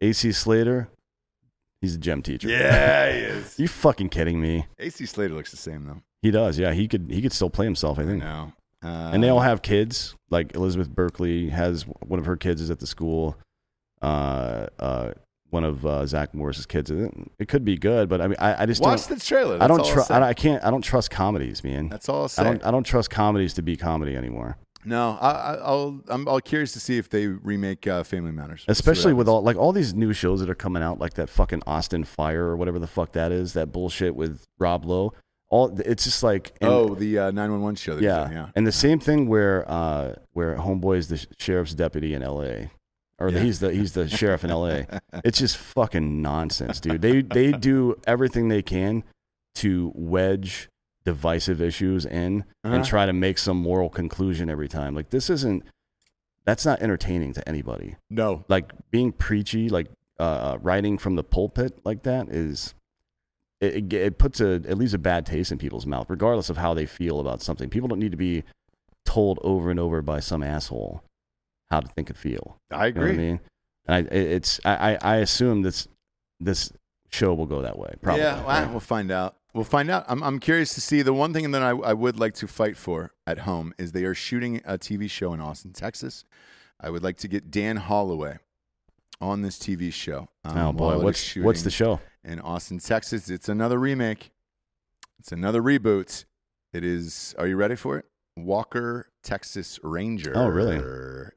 AC Slater, he's a gem teacher. Yeah, he <laughs> is. you fucking kidding me? AC Slater looks the same though. He does. Yeah, he could. He could still play himself. I think. know. Uh, And they all have kids. Like Elizabeth Berkley has one of her kids is at the school. Uh, uh, one of uh, Zach Morris's kids. It could be good, but I mean, I, I just watch don't. the trailer. I don't trust. I, I can't. I don't trust comedies, man. That's all. I don't. I don't trust comedies to be comedy anymore. No, I, I- I'll. I'm all curious to see if they remake uh, Family Matters, Especially with all like all these new shows that are coming out, like that fucking Austin Fire or whatever the fuck that is, that bullshit with Rob Lowe. All it's just like and- oh the uh, 911 show. yeah, on, yeah. and the same thing where uh where Homeboy is the sheriff's deputy in L.A. or the, Yeah. he's the he's the <laughs> sheriff in L.A. It's just fucking nonsense, dude. They they do everything they can to wedge divisive issues in Uh-huh. and try to make some moral conclusion every time. Like this isn't that's not entertaining to anybody. No, Like being preachy, like uh, writing from the pulpit like that is it, it, it puts a at least a bad taste in people's mouth, regardless of how they feel about something. People don't need to be told over and over by some asshole how to think and feel. I You know agree. I mean? And I, it's I, I I assume this this show will go that way. Probably. Yeah, well, right? we'll find out. We'll find out. I'm, I'm curious to see. The one thing that I, I would like to fight for at home is they are shooting a TV show in Austin, Texas. I would like to get Dan Hollaway on this TV show. um, oh boy, what's what's the show? in Austin, Texas? It's another remake. It's another reboot. It is. Are you ready for it? Walker Texas Ranger. Oh, really?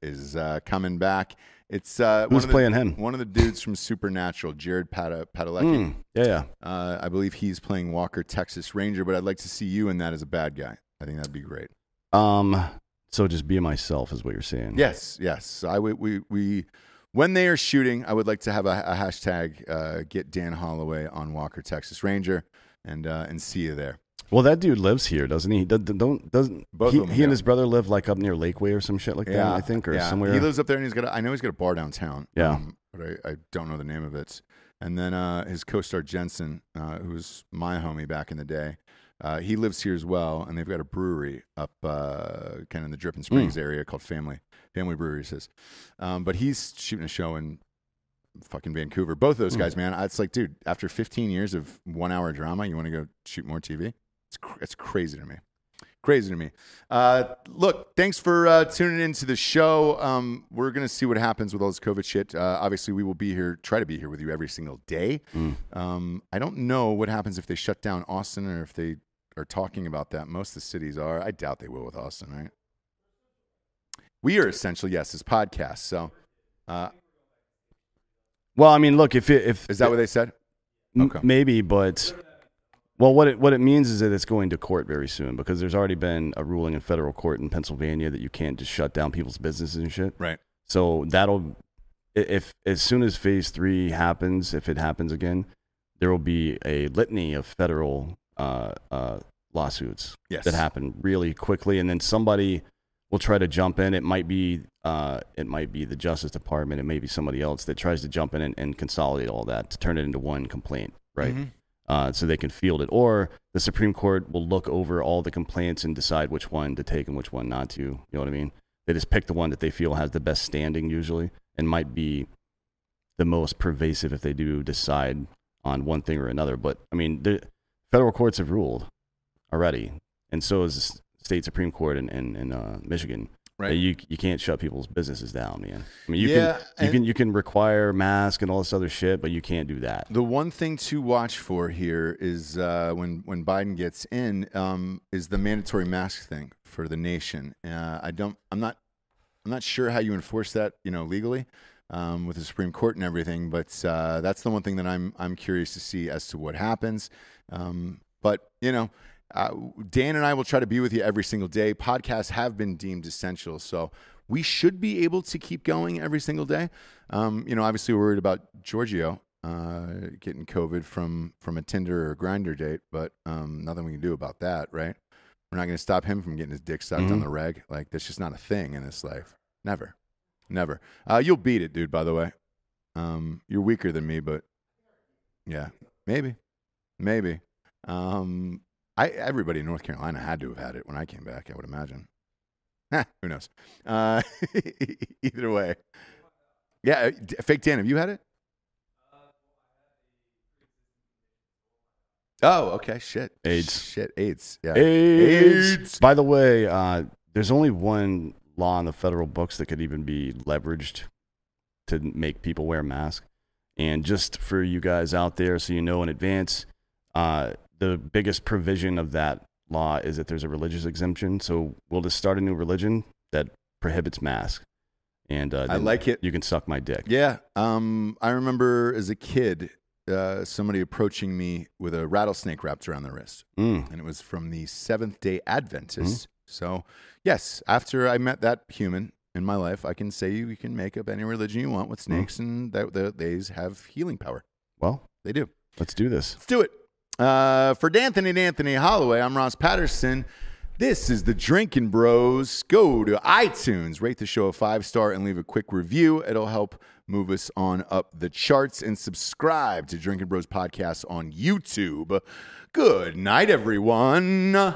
Is uh, coming back. It's uh, one Who's of the, playing him? One of the dudes from Supernatural, Jared Pad- Padalecki. Mm, yeah, yeah. Uh, I believe he's playing Walker Texas Ranger, but I'd like to see you in that as a bad guy. I think that'd be great. Um, so just be myself is what you're saying. Yes, yes. I would. We we when they are shooting, I would like to have a, a hashtag uh, get Dan Hollaway on Walker Texas Ranger and uh, and see you there. Well, that dude lives here, doesn't he? Does, don't doesn't Both he, of them, he and his brother live like up near Lakeway or some shit like that? I think, or yeah. somewhere. He lives up there, and he's got. A, I know he's got a bar downtown. Yeah. um, but I, I don't know the name of it. And then uh, his co-star Jensen, uh, who was my homie back in the day, uh, he lives here as well, and they've got a brewery up uh, kind of in the Dripping Springs Hmm. area called Family Family Brewery. Says, um, but he's shooting a show in fucking Vancouver. Both of those Hmm. guys, man. It's like, dude, after 15 years of one-hour drama, you want to go shoot more TV? It's cr- it's crazy to me. Crazy to me. Uh, look, thanks for uh, tuning into the show. Um, we're gonna see what happens with all this COVID shit. Uh, obviously, we will be here, try to be here with you every single day. Mm. Um, I don't know what happens if they shut down Austin or if they are talking about that. Most of the cities are. I doubt they will with Austin, right? We are essential, yes, as podcasts. So, uh, well, I mean, look, if it, if is that what they said? M- Maybe, but well, what it what it means is that it's going to court very soon because there's already been a ruling in federal court in Pennsylvania that you can't just shut down people's businesses and shit. Right. So that'll if as soon as phase three happens, if it happens again, there will be a litany of federal uh, uh, lawsuits Yes. that happen really quickly, and then somebody will try to jump in. It might be uh, it might be the Justice Department, it may be somebody else that tries to jump in and, and consolidate all that to turn it into one complaint, right? Mhm. Uh, so they can field it, or the Supreme Court will look over all the complaints and decide which one to take and which one not to. You know what I mean? They just pick the one that they feel has the best standing usually, and might be the most pervasive if they do decide on one thing or another. But I mean, the federal courts have ruled already, and so has the state Supreme Court in, in, in uh, Michigan. Right. You you can't shut people's businesses down, man. I mean, you Yeah, can you can you can require mask and all this other shit, but you can't do that. The one thing to watch for here is uh, when when Biden gets in um, is the mandatory mask thing for the nation. Uh, I don't. I'm not. I'm not sure how you enforce that. You know, legally. Um, with the Supreme Court and everything, but uh, that's the one thing that I'm I'm curious to see as to what happens. Um, but you know, uh, Dan and I will try to be with you every single day. Podcasts have been deemed essential, so we should be able to keep going every single day. Um, you know, obviously we're worried about Giorgio uh, getting COVID from from a Tinder or Grindr date, but um, nothing we can do about that, right? We're not going to stop him from getting his dick sucked on Mhm. the reg. Like that's just not a thing in this life. Never, never. Uh, you'll beat it, dude. By the way, um, you're weaker than me, but yeah, maybe, maybe. Um, I everybody in North Carolina had to have had it when I came back. I would imagine. <laughs> Who knows? Uh, <laughs> either way, yeah. uh, Fake Dan, have you had it? Oh, okay. Shit. AIDS. Shit. AIDS. Yeah. AIDS. AIDS. By the way, uh, there's only one law in the federal books that could even be leveraged to make people wear masks. And just for you guys out there, so you know in advance, uh, the biggest provision of that law is that there's a religious exemption. So we'll just start a new religion that prohibits masks. And uh, I like it. You can suck my dick. Yeah. Um, I remember as a kid, uh, somebody approaching me with a rattlesnake wrapped around their wrist. Mm. and it was from the Seventh Day Adventists. So, yes, after I met that human in my life, I can say you can make up any religion you want with snakes, and that that they have healing power. Well, They do. let's do this. Let's do it. Uh, for Danthony and Anthony Hollaway, I'm Ross Patterson. This is the Drinking Bros. Go to iTunes, rate the show a five star, and leave a quick review. It'll help move us on up the charts. And subscribe to Drinking Bros Podcast on YouTube. Good night, everyone.